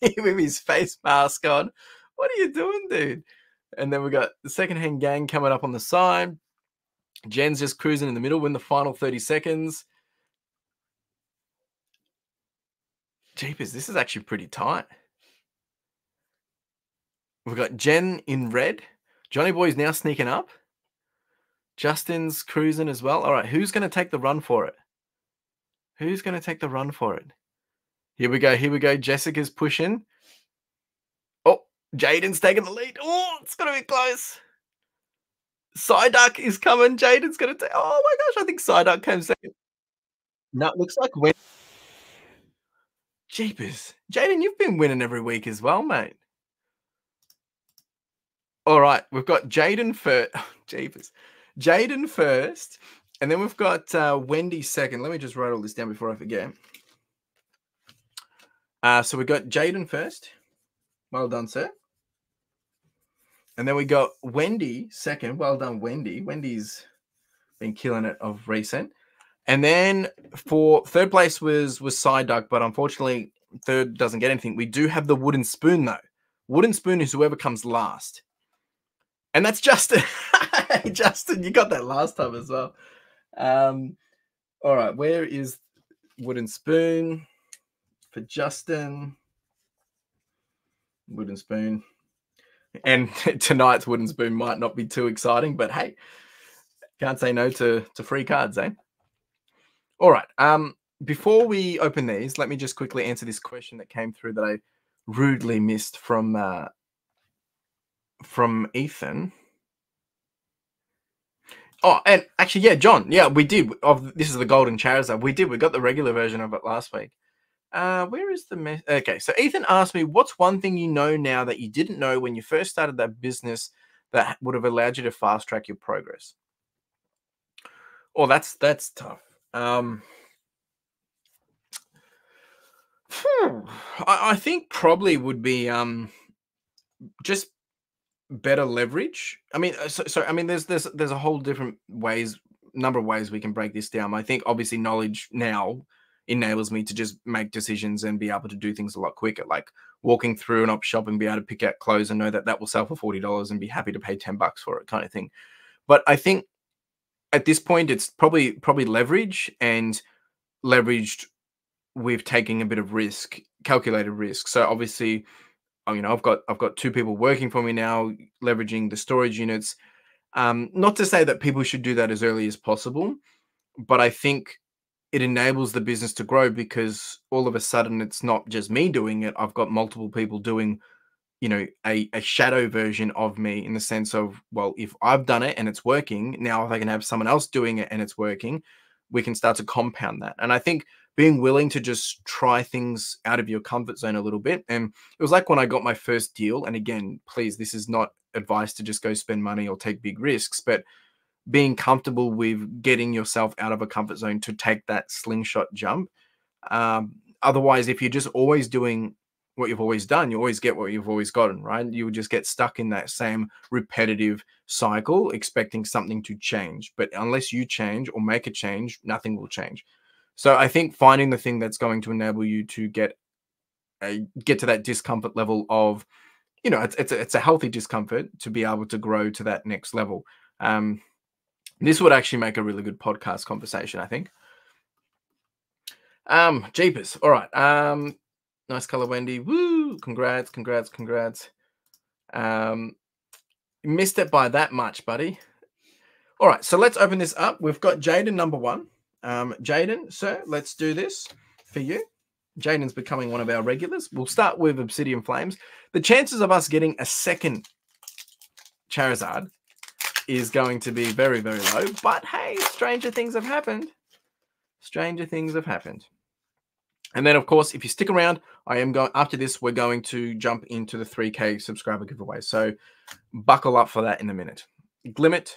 [laughs] with his face mask on. What are you doing, dude? And then we've got the second hand gang coming up on the side. Jen's just cruising in the middle, win the final 30 seconds. Jeepers, this is actually pretty tight. We've got Jen in red. Johnny Boy's now sneaking up. Justin's cruising as well. All right, who's going to take the run for it? Who's going to take the run for it? Here we go. Here we go. Jessica's pushing. Oh, Jaden's taking the lead. Oh, it's going to be close. Psyduck is coming. Jaden's going to take. Oh my gosh, I think Psyduck came second. No, it looks like when. Jeepers. Jaden, you've been winning every week as well, mate. All right, we've got Jaden first. [laughs] Jeepers. Jaden first, and then we've got uh, Wendy second. Let me just write all this down before I forget. Uh, so we've got Jaden first. Well done, sir. And then we got Wendy second. Well done, Wendy. Wendy's been killing it of recent. And then for third place was was side duck, but unfortunately third doesn't get anything. We do have the wooden spoon though. Wooden spoon is whoever comes last. And that's Justin. [laughs] Justin, you got that last time as well. Um, all right, where is wooden spoon for Justin? Wooden spoon. And [laughs] tonight's wooden spoon might not be too exciting, but hey, can't say no to, to free cards, eh? All right. Um, before we open these, let me just quickly answer this question that came through that I rudely missed from uh, from Ethan. Oh, and actually, yeah, John, yeah, we did. Of this is the Golden Charizard. We did. We got the regular version of it last week. Uh, where is the? Okay, so Ethan asked me, "What's one thing you know now that you didn't know when you first started that business that would have allowed you to fast track your progress?" Oh, that's that's tough. Um, hmm, I, I think probably would be um just better leverage. I mean, uh, so, so I mean, there's there's there's a whole different ways, number of ways we can break this down. I think obviously knowledge now enables me to just make decisions and be able to do things a lot quicker, like walking through an op shop and be able to pick out clothes and know that that will sell for forty dollars and be happy to pay ten bucks for it, kind of thing. But I think at this point, it's probably probably leverage and leveraged with taking a bit of risk, calculated risk. So obviously Oh, you know, I've got I've got two people working for me now, leveraging the storage units. Um, not to say that people should do that as early as possible, but I think it enables the business to grow because all of a sudden it's not just me doing it. I've got multiple people doing, you know, a, a shadow version of me in the sense of, well, if I've done it and it's working, now if I can have someone else doing it and it's working, we can start to compound that. And I think being willing to just try things out of your comfort zone a little bit. And it was like when I got my first deal. And again, please, this is not advice to just go spend money or take big risks, but being comfortable with getting yourself out of a comfort zone to take that slingshot jump. Um, otherwise, if you're just always doing what you've always done, you always get what you've always gotten, right? You just get stuck in that same repetitive cycle, expecting something to change. But unless you change or make a change, nothing will change. So I think finding the thing that's going to enable you to get a, get to that discomfort level of, you know, it's it's a, it's a healthy discomfort to be able to grow to that next level. Um, this would actually make a really good podcast conversation, I think. Um, Jeepers. All right. Um, nice color, Wendy. Woo! Congrats, congrats, congrats. Um, missed it by that much, buddy. All right, so let's open this up. We've got Jaden number one. Um, Jaden, sir, let's do this for you. Jaden's becoming one of our regulars. We'll start with Obsidian Flames. The chances of us getting a second Charizard is going to be very, very low. But hey, stranger things have happened. Stranger things have happened. And then, of course, if you stick around, I am going after this. We're going to jump into the 3K subscriber giveaway. So buckle up for that in a minute. Glimmet,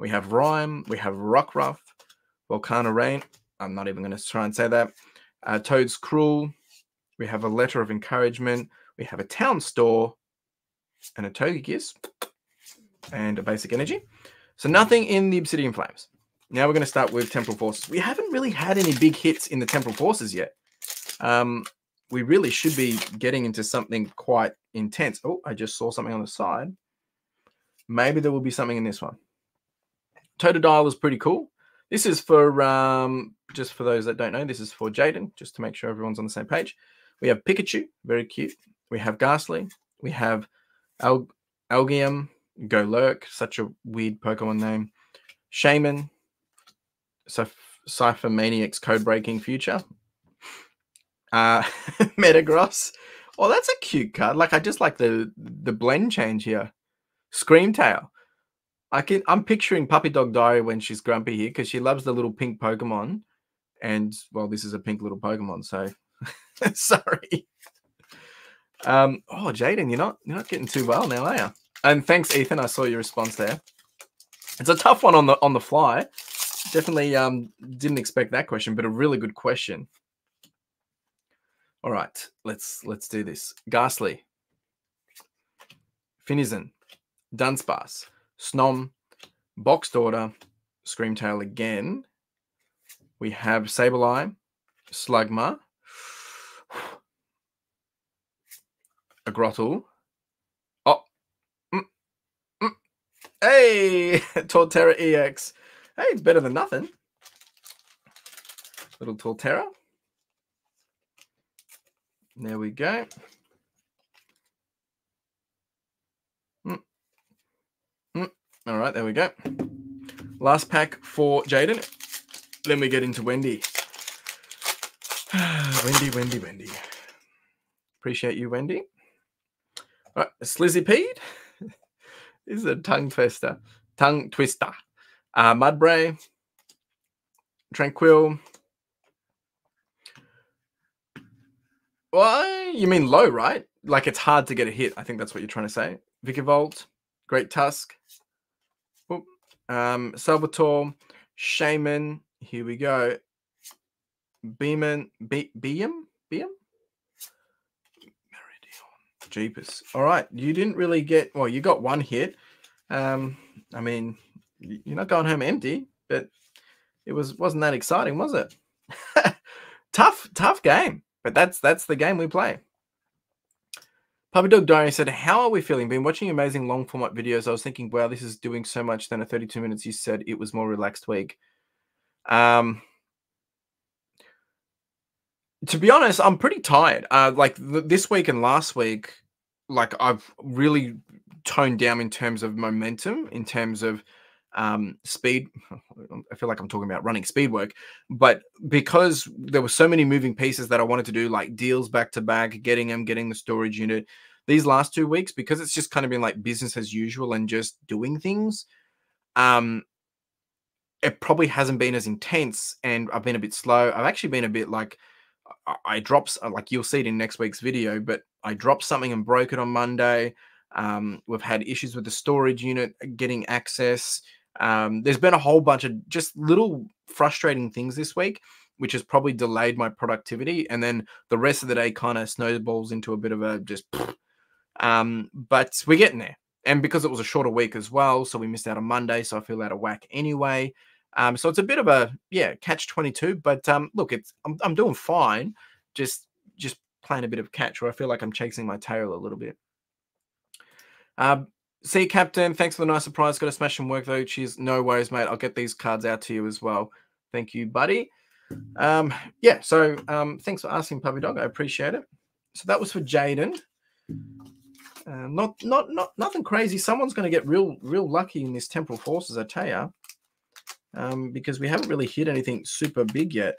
We have Rhyme. We have rock, Rockruff. Volcano Rain. I'm not even going to try and say that. Uh, Toedscruel. We have a Letter of Encouragement. We have a Town Store and a Togekiss and a Basic Energy. So nothing in the Obsidian Flames. Now we're going to start with Temporal Forces. We haven't really had any big hits in the Temporal Forces yet. Um, we really should be getting into something quite intense. Oh, I just saw something on the side. Maybe there will be something in this one. Totodile is pretty cool. This is for, um, just for those that don't know, this is for Jaden, just to make sure everyone's on the same page. We have Pikachu, very cute. We have Gastly. We have Al- Elgyem, Golurk, such a weird Pokemon name. Shaman, Ciphermaniac's Codebreaking future. Uh, [laughs] Metagross. Oh, that's a cute card. Like I just like the the blend change here. Screamtail. I can I'm picturing Puppy Dog Diary when she's grumpy here because she loves the little pink Pokemon. And well, this is a pink little Pokemon, so [laughs] sorry. Um, oh Jaden, you're not you're not getting too well now, are you? And thanks, Ethan. I saw your response there. It's a tough one on the on the fly. Definitely um didn't expect that question, but a really good question. All right, let's let's do this. Gastly, Finizen, Dunsparce, Snom, Box Daughter, Screamtail again. We have Sableye, Slugma, [sighs] a Grottle. Oh, mm, mm. hey, [laughs] Torterra EX. Hey, it's better than nothing. Little Torterra. There we go. Mm. Mm. All right, there we go. Last pack for Jaden. Then we get into Wendy. [sighs] Wendy, Wendy, Wendy. Appreciate you, Wendy. All right, Sizzlipede. this [laughs] is a tongue twister. Tongue twister. Uh, Mudbray. Tranquil. Well, you mean low, right? Like it's hard to get a hit. I think that's what you're trying to say. Vikavolt, Great Tusk, Oop. um, Salvatore, Shaman. Here we go. Beeman, Be- Beam, Beam. Jeepers. All right, you didn't really get. Well, you got one hit. Um, I mean, you're not going home empty, but it was wasn't that exciting, was it? [laughs] tough, tough game. But that's that's the game we play. Puppy Dog Diary said, How are we feeling? Been watching amazing long format videos. I was thinking, wow, this is doing so much than a 32 minutes. You said it was more relaxed week. Um, to be honest, I'm pretty tired. Uh, like th- this week and last week, like I've really toned down in terms of momentum, in terms of um, speed. I feel like I'm talking about running speed work, but because there were so many moving pieces that I wanted to do, like deals back to back, getting them, getting the storage unit. These last two weeks, because it's just kind of been like business as usual and just doing things, um, it probably hasn't been as intense, and I've been a bit slow. I've actually been a bit like I, I dropped, like you'll see it in next week's video, but I dropped something and broke it on Monday. Um, we've had issues with the storage unit getting access. Um, there's been a whole bunch of just little frustrating things this week, which has probably delayed my productivity. And then the rest of the day kind of snowballs into a bit of a just. [sniffs] Um, but we're getting there. And because it was a shorter week as well, so we missed out on Monday, so I feel out of whack anyway. Um, so it's a bit of a yeah catch twenty two. But um, look, it's I'm I'm doing fine. Just just playing a bit of catch, where I feel like I'm chasing my tail a little bit. Um, See, Captain, thanks for the nice surprise. Got to smash some work though. Cheers. No worries, mate. I'll get these cards out to you as well. Thank you, buddy. Um, yeah, so um, thanks for asking, Puppy Dog. I appreciate it. So that was for Jaden. Uh, not, not, not, nothing crazy. Someone's going to get real, real lucky in this Temporal Forces, I tell you, um, because we haven't really hit anything super big yet.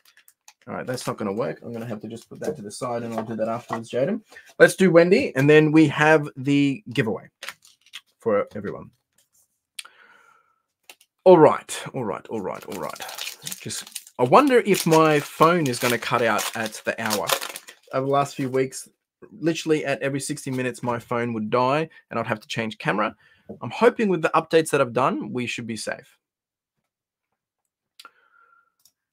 All right, that's not going to work. I'm going to have to just put that to the side, and I'll do that afterwards, Jaden. Let's do Wendy, and then we have the giveaway for everyone. All right, all right, all right, all right. Just, I wonder if my phone is going to cut out at the hour. Over the last few weeks, literally at every 60 minutes, my phone would die and I'd have to change camera. I'm hoping with the updates that I've done, we should be safe.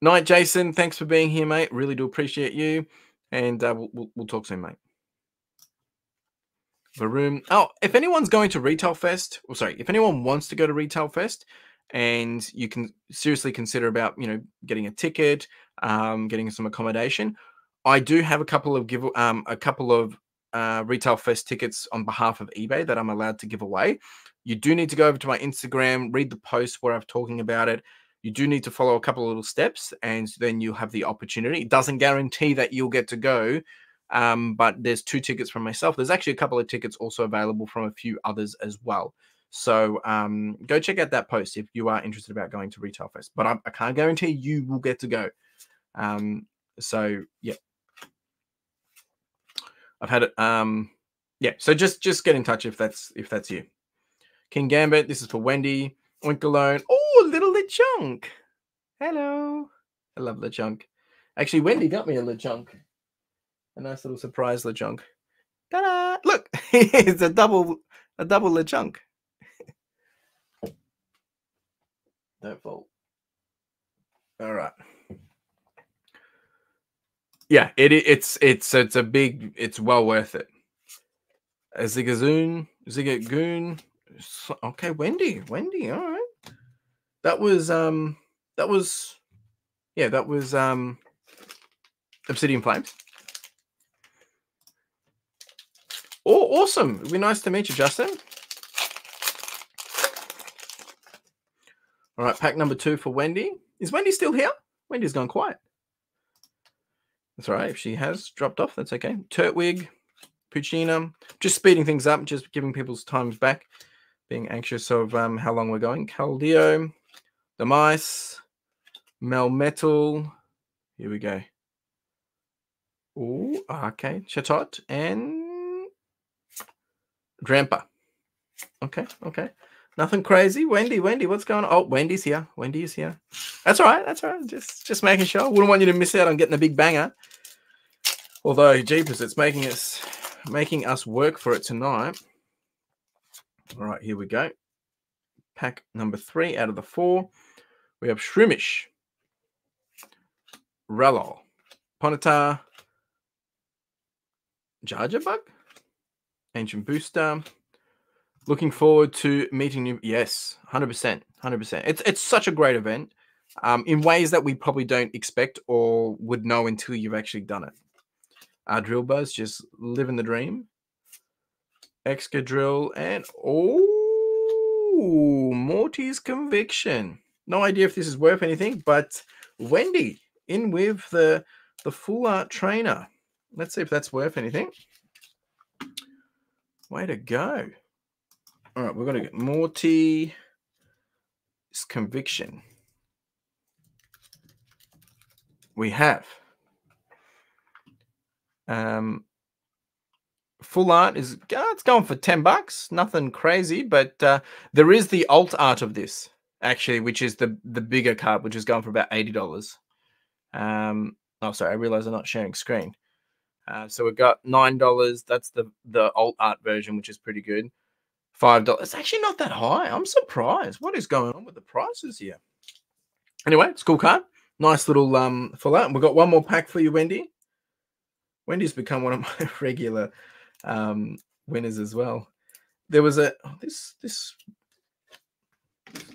Night, Jason. Thanks for being here, mate. Really do appreciate you. And uh, we'll, we'll, we'll talk soon, mate. Varoom. Oh, if anyone's going to Retail Fest, or sorry, if anyone wants to go to Retail Fest, and you can seriously consider about you know getting a ticket, um, getting some accommodation, I do have a couple of give um a couple of uh, Retail Fest tickets on behalf of eBay that I'm allowed to give away. You do need to go over to my Instagram, read the post where I'm talking about it. You do need to follow a couple of little steps, and then you'll have the opportunity. It doesn't guarantee that you'll get to go, um, but there's two tickets from myself. There's actually a couple of tickets also available from a few others as well. So um, go check out that post if you are interested about going to Retail Fest. But I, I can't guarantee you will get to go. Um, so yeah, I've had it. Um, yeah. So just just get in touch if that's if that's you. Kingambit. This is for Wendy. Oinkologne. Oh, little Lechonk. Hello. I love Lechonk. Actually, Wendy got me a Lechonk. A nice little surprise Lechonk. Ta-da! Look, [laughs] it's a double a double Lechonk. [laughs] Don't fall. All right. Yeah, it it's it's it's a big. It's well worth it. A Zigazoon, Zigagoon. Okay, Wendy, Wendy. All right. That was um. That was, yeah. That was um. Obsidian Flames. Oh, awesome. It'd be nice to meet you, Justin. All right, pack number two for Wendy. Is Wendy still here? Wendy's gone quiet. That's all right. If she has dropped off, that's okay. Turtwig, Puccina, just speeding things up, just giving people's times back, being anxious of um, how long we're going. Caldeo, the mice, Melmetal. Here we go. Oh, okay. Chatot and Drampa. Okay, okay. Nothing crazy. Wendy, Wendy, what's going on? Oh, Wendy's here. Wendy is here. That's all right. That's all right. Just just making sure. Wouldn't want you to miss out on getting a big banger. Although, jeepers, it's making us making us work for it tonight. All right, here we go. Pack number three out of the four. We have Shroomish, Ralol, Ponyta, Bug. Ancient Booster. Looking forward to meeting you. Yes, 100%. 100%. It's, it's such a great event um, in ways that we probably don't expect or would know until you've actually done it. Our drill buzz, just living the dream. Excadrill and oh, Morty's conviction. No idea if this is worth anything, but Wendy in with the the full art trainer. Let's see if that's worth anything. Way to go. All right, we're going to get Morty's conviction. We have. Um, full art is uh, it's going for 10 bucks. Nothing crazy but uh, there is the alt art of this actually which is the the bigger card which is going for about $80 um oh sorry i realize i'm not sharing screen uh, so we've got nine dollars. That's the the alt art version, which is pretty good. Five dollars. It's actually not that high. I'm surprised. What is going on with the prices here? Anyway, it's cool card. Nice little um full art. And we've got one more pack for you, Wendy. Wendy's become one of [laughs] my regular um winners as well. There was a oh, this this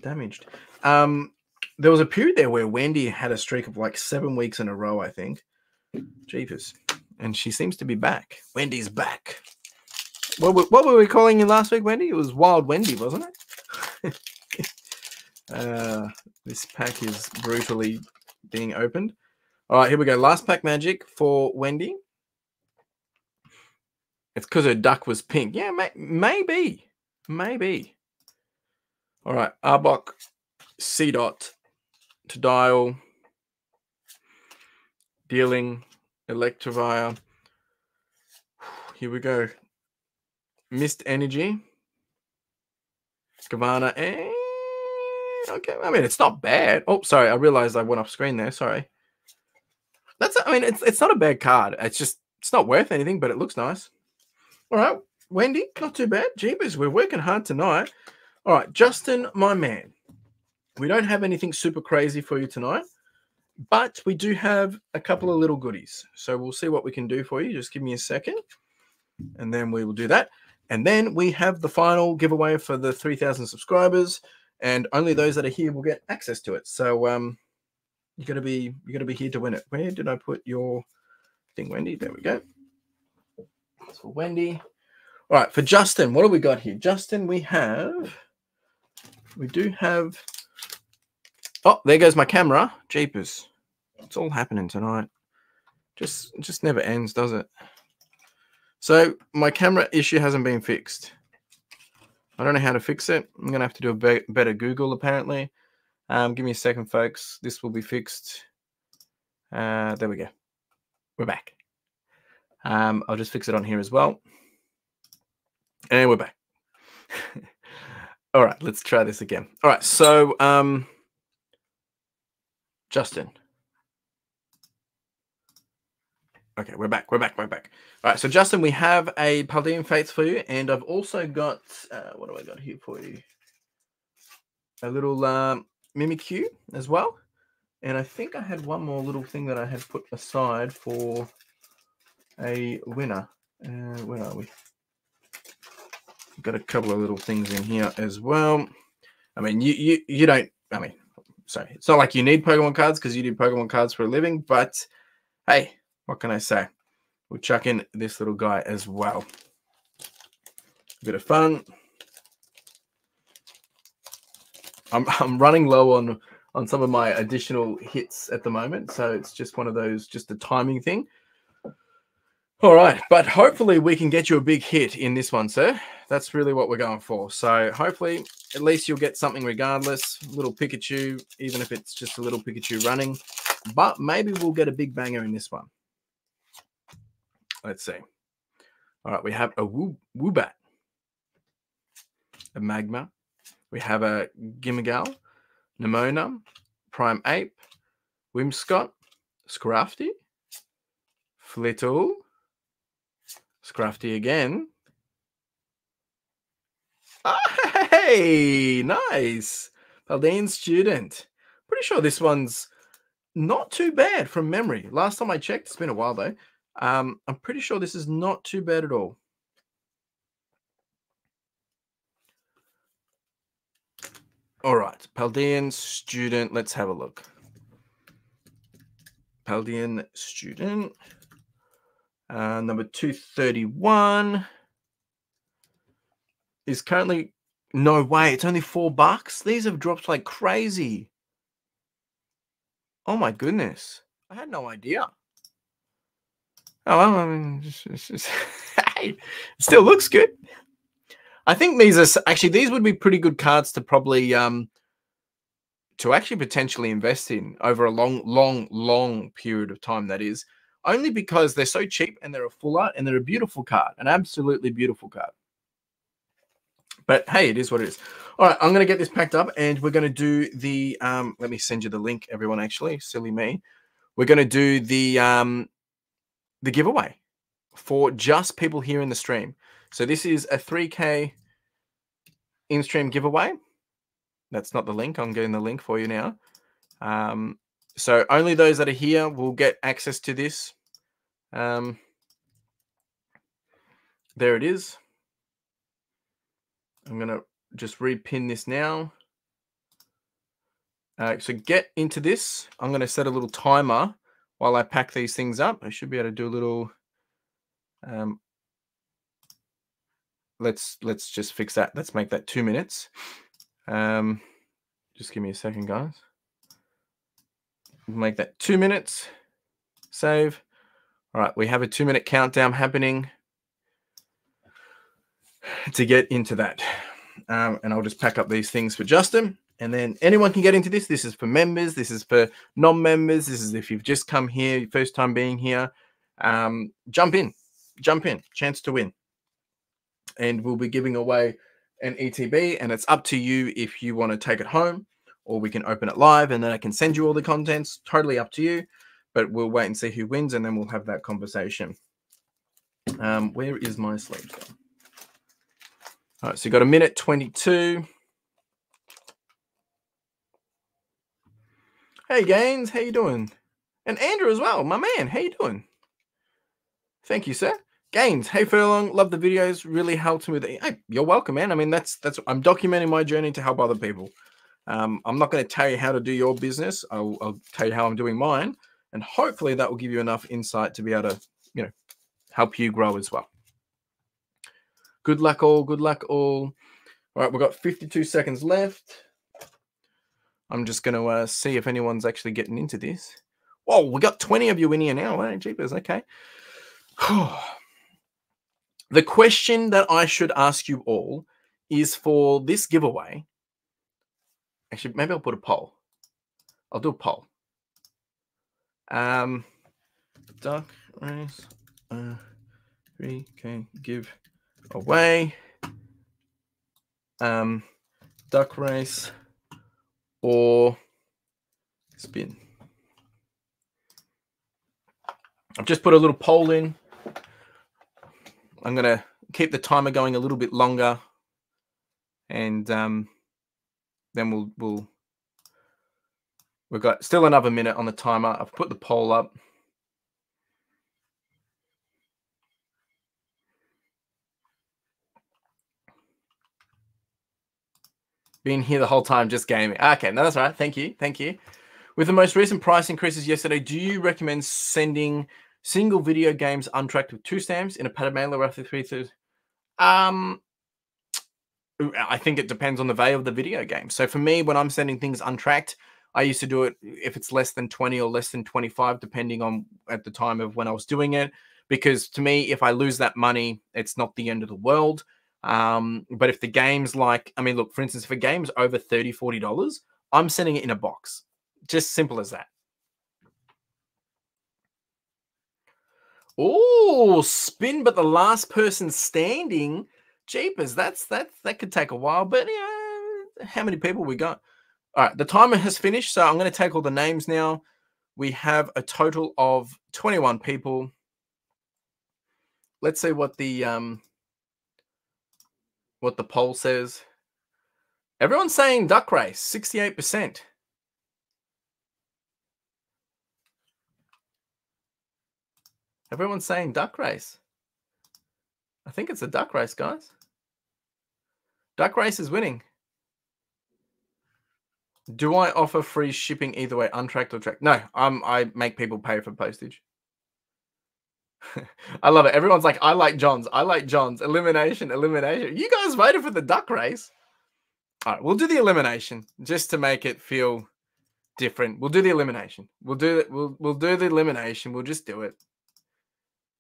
damaged. Um there was a period there where Wendy had a streak of like seven weeks in a row, I think. Jeepers and she seems to be back. Wendy's back. What, what were we calling you last week, Wendy? It was Wild Wendy, wasn't it? [laughs] uh, this pack is brutally being opened. All right, here we go. Last pack magic for Wendy. It's because her duck was pink. Yeah, may- maybe. Maybe. All right, Arbok, C dot to dial, dealing, Electivire. Here we go. Mist Energy. Gavanna. And... Okay, I mean, it's not bad. Oh, sorry. I realized I went off screen there. Sorry. That's, I mean, it's, it's not a bad card. It's just, it's not worth anything, but it looks nice. All right. Wendy, not too bad. Jeebus, we're working hard tonight. All right. Justin, my man. We don't have anything super crazy for you tonight But we do have a couple of little goodies. So we'll see what we can do for you. Just give me a second. And then we will do that. And then we have the final giveaway for the 3,000 subscribers. And only those that are here will get access to it. So um, you're gonna be you're gonna be here to win it. Where did I put your thing, Wendy? There we go. That's for Wendy. All right, for Justin, what do we got here? Justin, we have we do have Oh, there goes my camera. Jeepers. It's all happening tonight. Just just never ends, does it? So my camera issue hasn't been fixed. I don't know how to fix it. I'm going to have to do a be better Google, apparently. Um, give me a second, folks. This will be fixed. Uh, there we go. We're back. Um, I'll just fix it on here as well. And we're back. [laughs] All right, let's try this again. All right, so um, Justin. Okay, we're back. We're back. We're back. All right. So, Justin, we have a Paldean Fates for you, and I've also got uh, what do I got here for you? A little um, Mimikyu as well, and I think I had one more little thing that I had put aside for a winner. Uh, where are we? Got a couple of little things in here as well. I mean, you you you don't. I mean, sorry, it's not like you need Pokemon cards because you do Pokemon cards for a living, but hey what can I say? We'll chuck in this little guy as well. A bit of fun. I'm, [laughs] I'm running low on on some of my additional hits at the moment, so it's just one of those, just a timing thing. All right, but hopefully we can get you a big hit in this one, sir. That's really what we're going for. So hopefully, at least you'll get something regardless. Little Pikachu, even if it's just a little Pikachu running. But maybe we'll get a big banger in this one. Let's see. All right, we have a Woo, Woobat, a Magma. We have a Gimmighoul, Nemona, Prime Ape, Whimsicott, Scrafty, Flittle, Scrafty again. Ah, hey, nice. Paldean student. Pretty sure this one's not too bad from memory. Last time I checked, it's been a while though. Um, I'm pretty sure this is not too bad at all. All right, Paldean student. Let's have a look. Paldean student. Uh, number 231 is currently no way. It's only four bucks. These have dropped like crazy. Oh my goodness. I had no idea. Oh well, I mean, [laughs] it still looks good. I think these are actually these would be pretty good cards to probably um to actually potentially invest in over a long, long, long period of time. That is only because they're so cheap and they're a full art and they're a beautiful card, an absolutely beautiful card. But hey, it is what it is. All right, I'm going to get this packed up and we're going to do the. Um, let me send you the link, everyone. Actually, silly me. We're going to do the um, the giveaway for just people here in the stream. So this is a 3K in-stream giveaway. That's not the link. I'm getting the link for you now. Um, so only those that are here will get access to this. Um, there it is. I'm going to just repin this now. Uh, so get into this. I'm going to set a little timer while I pack these things up, I should be able to do a little. Um, let's let's just fix that. Let's make that two minutes. Um, just give me a second, guys. Make that two minutes. Save. All right, we have a two minute countdown happening to get into that. Um, and I'll just pack up these things for Justin. And then anyone can get into this. This is for members. This is for non-members. This is if you've just come here, first time being here. Um, jump in, jump in, chance to win. And we'll be giving away an ETB, and it's up to you if you want to take it home, or we can open it live, and then I can send you all the contents. Totally up to you. But we'll wait and see who wins, and then we'll have that conversation. Um, where is my sleep? All right, so you got a minute 22. Hey Gaines, how you doing? And Andrew as well, my man. How you doing? Thank you, sir. Gaines, hey Furlong, love the videos. Really helped me with it. Hey, you're welcome, man. I mean, that's that's I'm documenting my journey to help other people. Um, I'm not going to tell you how to do your business. I'll, I'll tell you how I'm doing mine, and hopefully that will give you enough insight to be able to, you know, help you grow as well. Good luck, all. Good luck, all. All right, we've got 52 seconds left. I'm just going to uh, see if anyone's actually getting into this. Whoa, we got 20 of you in here now. Hey, jeepers. Okay. [sighs] the question that I should ask you all is for this giveaway. Actually, maybe I'll put a poll. I'll do a poll. Um, duck race uh, we can give away. Um, duck race or spin. I've just put a little poll in. I'm going to keep the timer going a little bit longer. And um, then we'll, we'll, we've got still another minute on the timer. I've put the poll up. Been here the whole time just gaming. Okay, no, that's right. Thank you. Thank you. With the most recent price increases yesterday, do you recommend sending single video games untracked with two stamps in a padded mailer after three thirds? Um, I think it depends on the value of the video game. So for me, when I'm sending things untracked, I used to do it if it's less than 20 or less than 25, depending on at the time of when I was doing it. Because to me, if I lose that money, it's not the end of the world. Um, but if the game's like, I mean, look, for instance, if a game's over $30, $40, I'm sending it in a box. Just simple as that. Oh, spin, but the last person standing. Jeepers, that's that that could take a while, but yeah, how many people we got? All right, the timer has finished, so I'm going to take all the names now. We have a total of 21 people. Let's see what the um what the poll says. Everyone's saying duck race, 68%. Everyone's saying duck race. I think it's a duck race, guys. Duck race is winning. Do I offer free shipping either way, untracked or tracked? No, I'm I make people pay for postage. I love it. Everyone's like, I like Johns. I like Johns. Elimination, elimination. You guys voted for the duck race. All right, we'll do the elimination just to make it feel different. We'll do the elimination. We'll do it. We'll we'll do the elimination. We'll just do it.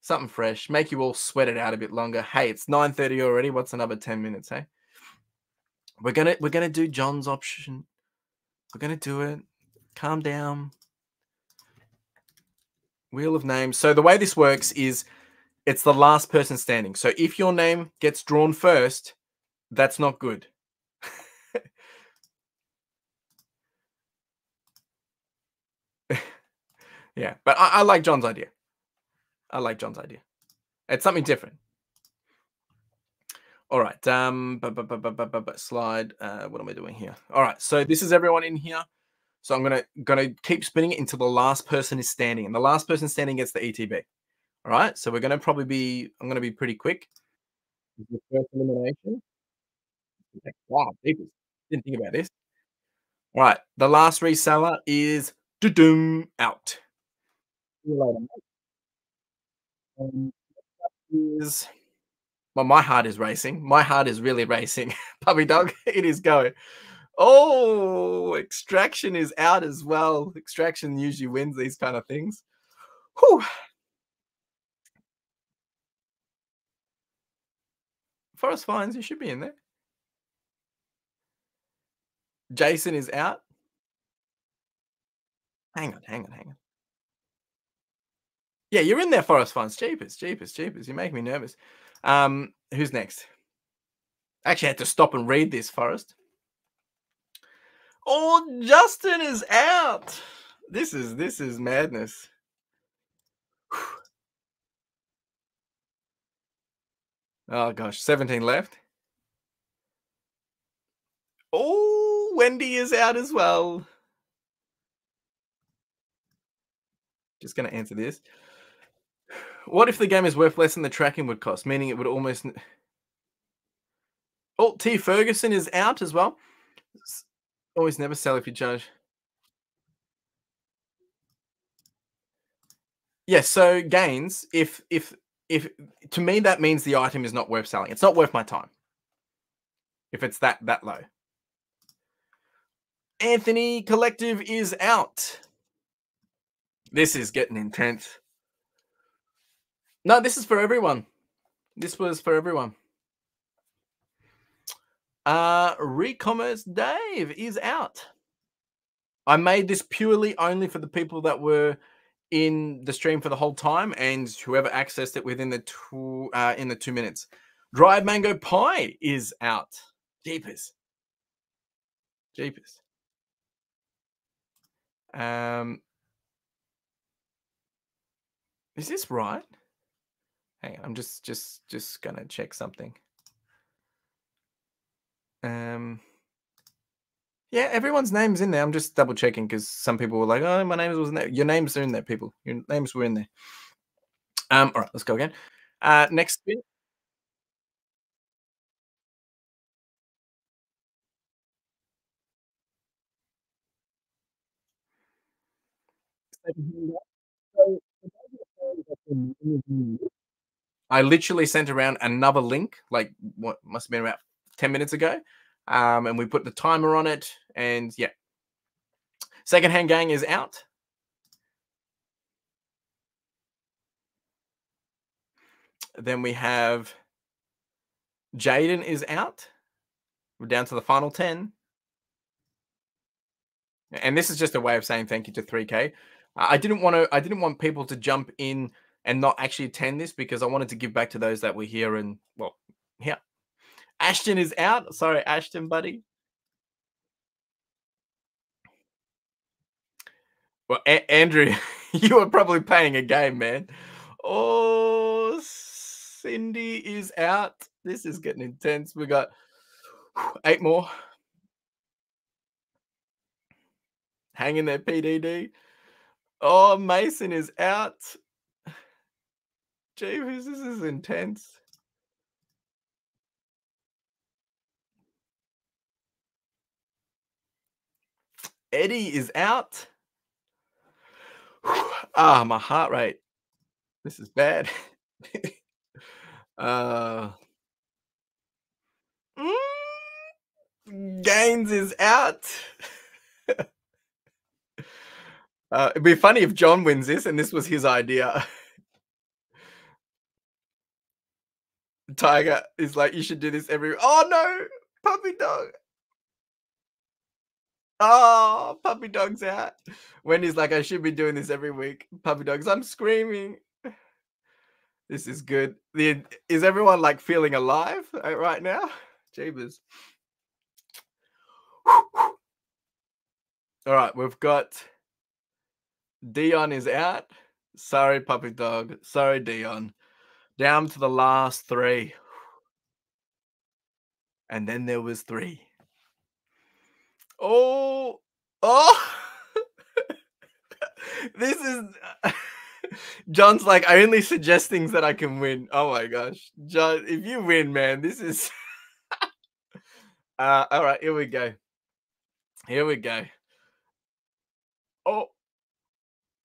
Something fresh. Make you all sweat it out a bit longer. Hey, it's 9:30 already. What's another 10 minutes, hey? We're gonna we're gonna do John's option. We're gonna do it. Calm down. Wheel of names. So the way this works is it's the last person standing. So if your name gets drawn first, that's not good. [laughs] yeah, but I, I, like John's idea. I like John's idea. It's something different. All right. Um, slide. Uh, what am I doing here? All right. So this is everyone in here. So I'm gonna gonna keep spinning it until the last person is standing, and the last person standing gets the ETB. All right. So we're gonna probably be. I'm gonna be pretty quick. First elimination. Wow, people didn't think about this. All right. The last reseller is doom out. See you later. Um, is well, my heart is racing. My heart is really racing. [laughs] Puppy dog, [laughs] it is going. Oh, extraction is out as well. Extraction usually wins these kind of things. Whew. Forest Finds, you should be in there. Jason is out. Hang on, hang on, hang on. Yeah, you're in there, Forest Finds. Jeepers, jeepers, jeepers. You make me nervous. Um, who's next? Actually, I had to stop and read this, Forest. Oh, Justin is out. This is this is madness. Oh gosh, 17 left. Oh, Wendy is out as well. just going to answer this. What if the game is worth less than the tracking would cost? Meaning it would almost. Oh, T Ferguson is out as well. Always never sell if you judge. Yes, so Gaines, if if if to me that means the item is not worth selling. It's not worth my time. If it's that that low. Anthony Collective is out. This is getting intense. No, this is for everyone. This was for everyone. Uh Recommerce Dave is out. I made this purely only for the people that were in the stream for the whole time and whoever accessed it within the two uh, in the two minutes. Dried mango pie is out. Jeepers. Jeepers. Um, is this right? On, I'm just just just gonna check something. Um, yeah, everyone's name's in there. I'm just double checking because some people were like, "Oh, my name wasn't there." Your names are in there, people. Your names were in there. Um, all right, let's go again. Uh, next. I literally sent around another link, like what must have been about 10 minutes ago. Um, and we put the timer on it. And yeah. Secondhand Gang is out. Then we have Jaden is out. We're down to the final 10. And this is just a way of saying thank you to 3K. I didn't want to I didn't want people to jump in and not actually attend this because I wanted to give back to those that were here and well, yeah. Ashton is out. Sorry, Ashton, buddy. Well, a- Andrew, [laughs] you are probably playing a game, man. Oh, Cindy is out. This is getting intense. We got [sighs] eight more. Hang in there, PDD. Oh, Mason is out. [sighs] Jeeves, this is intense. Eddie is out. ah, my heart rate. This is bad. [laughs] uh, mm, Gaines is out. [laughs] uh, it'd be funny if John wins this and this was his idea. [laughs] Tiger is like, you should do this every. Oh no, puppy dog. Oh, puppy dog's out. Wendy's like, I should be doing this every week. Puppy dogs, I'm screaming. [sighs] This is good. The, is everyone like feeling alive uh, right now? [laughs] Jeebus. All right, we've got Dion is out. Sorry, puppy dog. Sorry, Dion. Down to the last three. [sighs] And then there was three. Oh, oh. [laughs] this is [laughs] John's like, I only suggest things that I can win. Oh my gosh. John, if you win, man, this is [laughs] uh all right, here we go. Here we go. Oh,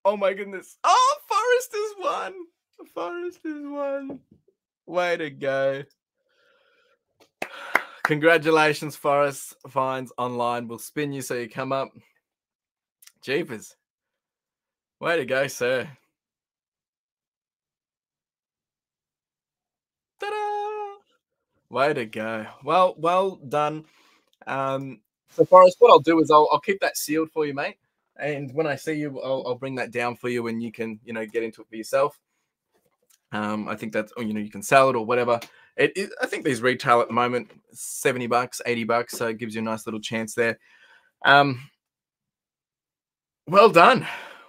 oh my goodness. Oh, Forest is won. Forest is won. Way to go. Congratulations, Forest. Finds online We'll spin you so you come up. Jeepers. Way to go, sir. Ta-da! Way to go. Well, well done. Um, so, Forest, what I'll do is I'll, I'll keep that sealed for you, mate. And when I see you, I'll, I'll bring that down for you and you can, you know, get into it for yourself. Um, I think that's, you know, you can sell it or whatever. It, it, I think these retail at the moment 70 bucks, 80 bucks. So it gives you a nice little chance there. Um, well done.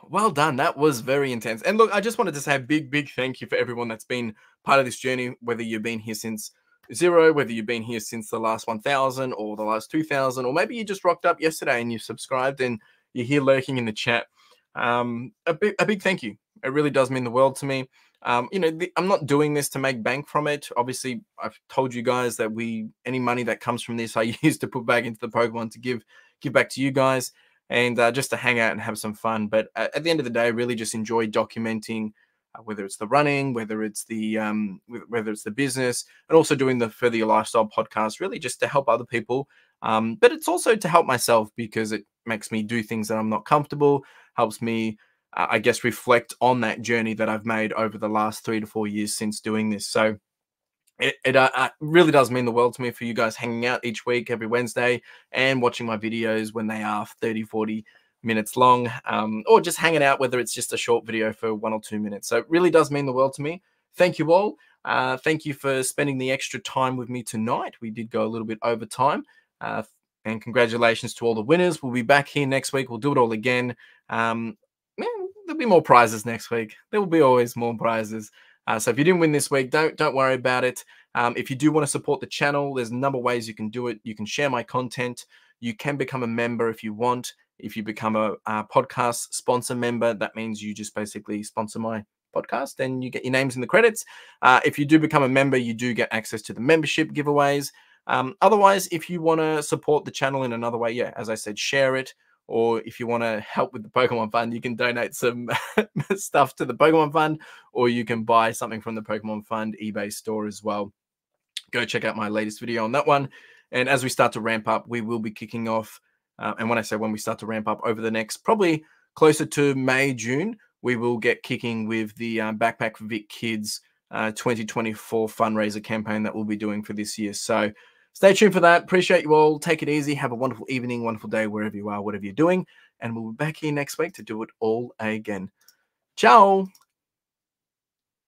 Well done. That was very intense. And look, I just wanted to say a big, big thank you for everyone that's been part of this journey, whether you've been here since zero, whether you've been here since the last 1000 or the last 2000, or maybe you just rocked up yesterday and you subscribed and you're here lurking in the chat. um, a big a big thank you. It really does mean the world to me. Um, you know, the, I'm not doing this to make bank from it. Obviously, I've told you guys that we any money that comes from this, I [laughs] use to put back into the Pokemon to give give back to you guys and uh, just to hang out and have some fun. But at, at the end of the day, I really just enjoy documenting uh, whether it's the running, whether it's the um, whether it's the business, and also doing the Further Your Lifestyle podcast, really just to help other people. Um, but it's also to help myself because it makes me do things that I'm not comfortable, helps me, uh, I guess, reflect on that journey that I've made over the last three to four years since doing this. So it, it uh, uh really does mean the world to me for you guys hanging out each week, every Wednesday, and watching my videos when they are 30, 40 minutes long, um, or just hanging out, whether it's just a short video for one or two minutes. So it really does mean the world to me. Thank you all. Uh, thank you for spending the extra time with me tonight. We did go a little bit over time. Uh, and congratulations to all the winners. We'll be back here next week. We'll do it all again. Um, there'll be more prizes next week. There will be always more prizes. Uh, so if you didn't win this week, don't don't worry about it. Um, if you do want to support the channel, there's a number of ways you can do it. You can share my content. You can become a member if you want. If you become a, a podcast sponsor member, that means you just basically sponsor my podcast and you get your names in the credits. Uh, if you do become a member, you do get access to the membership giveaways. Um, otherwise, if you want to support the channel in another way, yeah, as I said, share it. Or if you want to help with the Pokemon Fund, you can donate some [laughs] stuff to the Pokemon Fund, or you can buy something from the Pokemon Fund eBay store as well. Go check out my latest video on that one. And as we start to ramp up, we will be kicking off uh, and when I say when we start to ramp up over the next probably closer to May, June, we will get kicking with the uh, Backpack Vic Kids uh, 2024 fundraiser campaign that we'll be doing for this year. So stay tuned for that. Appreciate you all. Take it easy. Have a wonderful evening, wonderful day, wherever you are, whatever you're doing. And we'll be back here next week to do it all again. Ciao.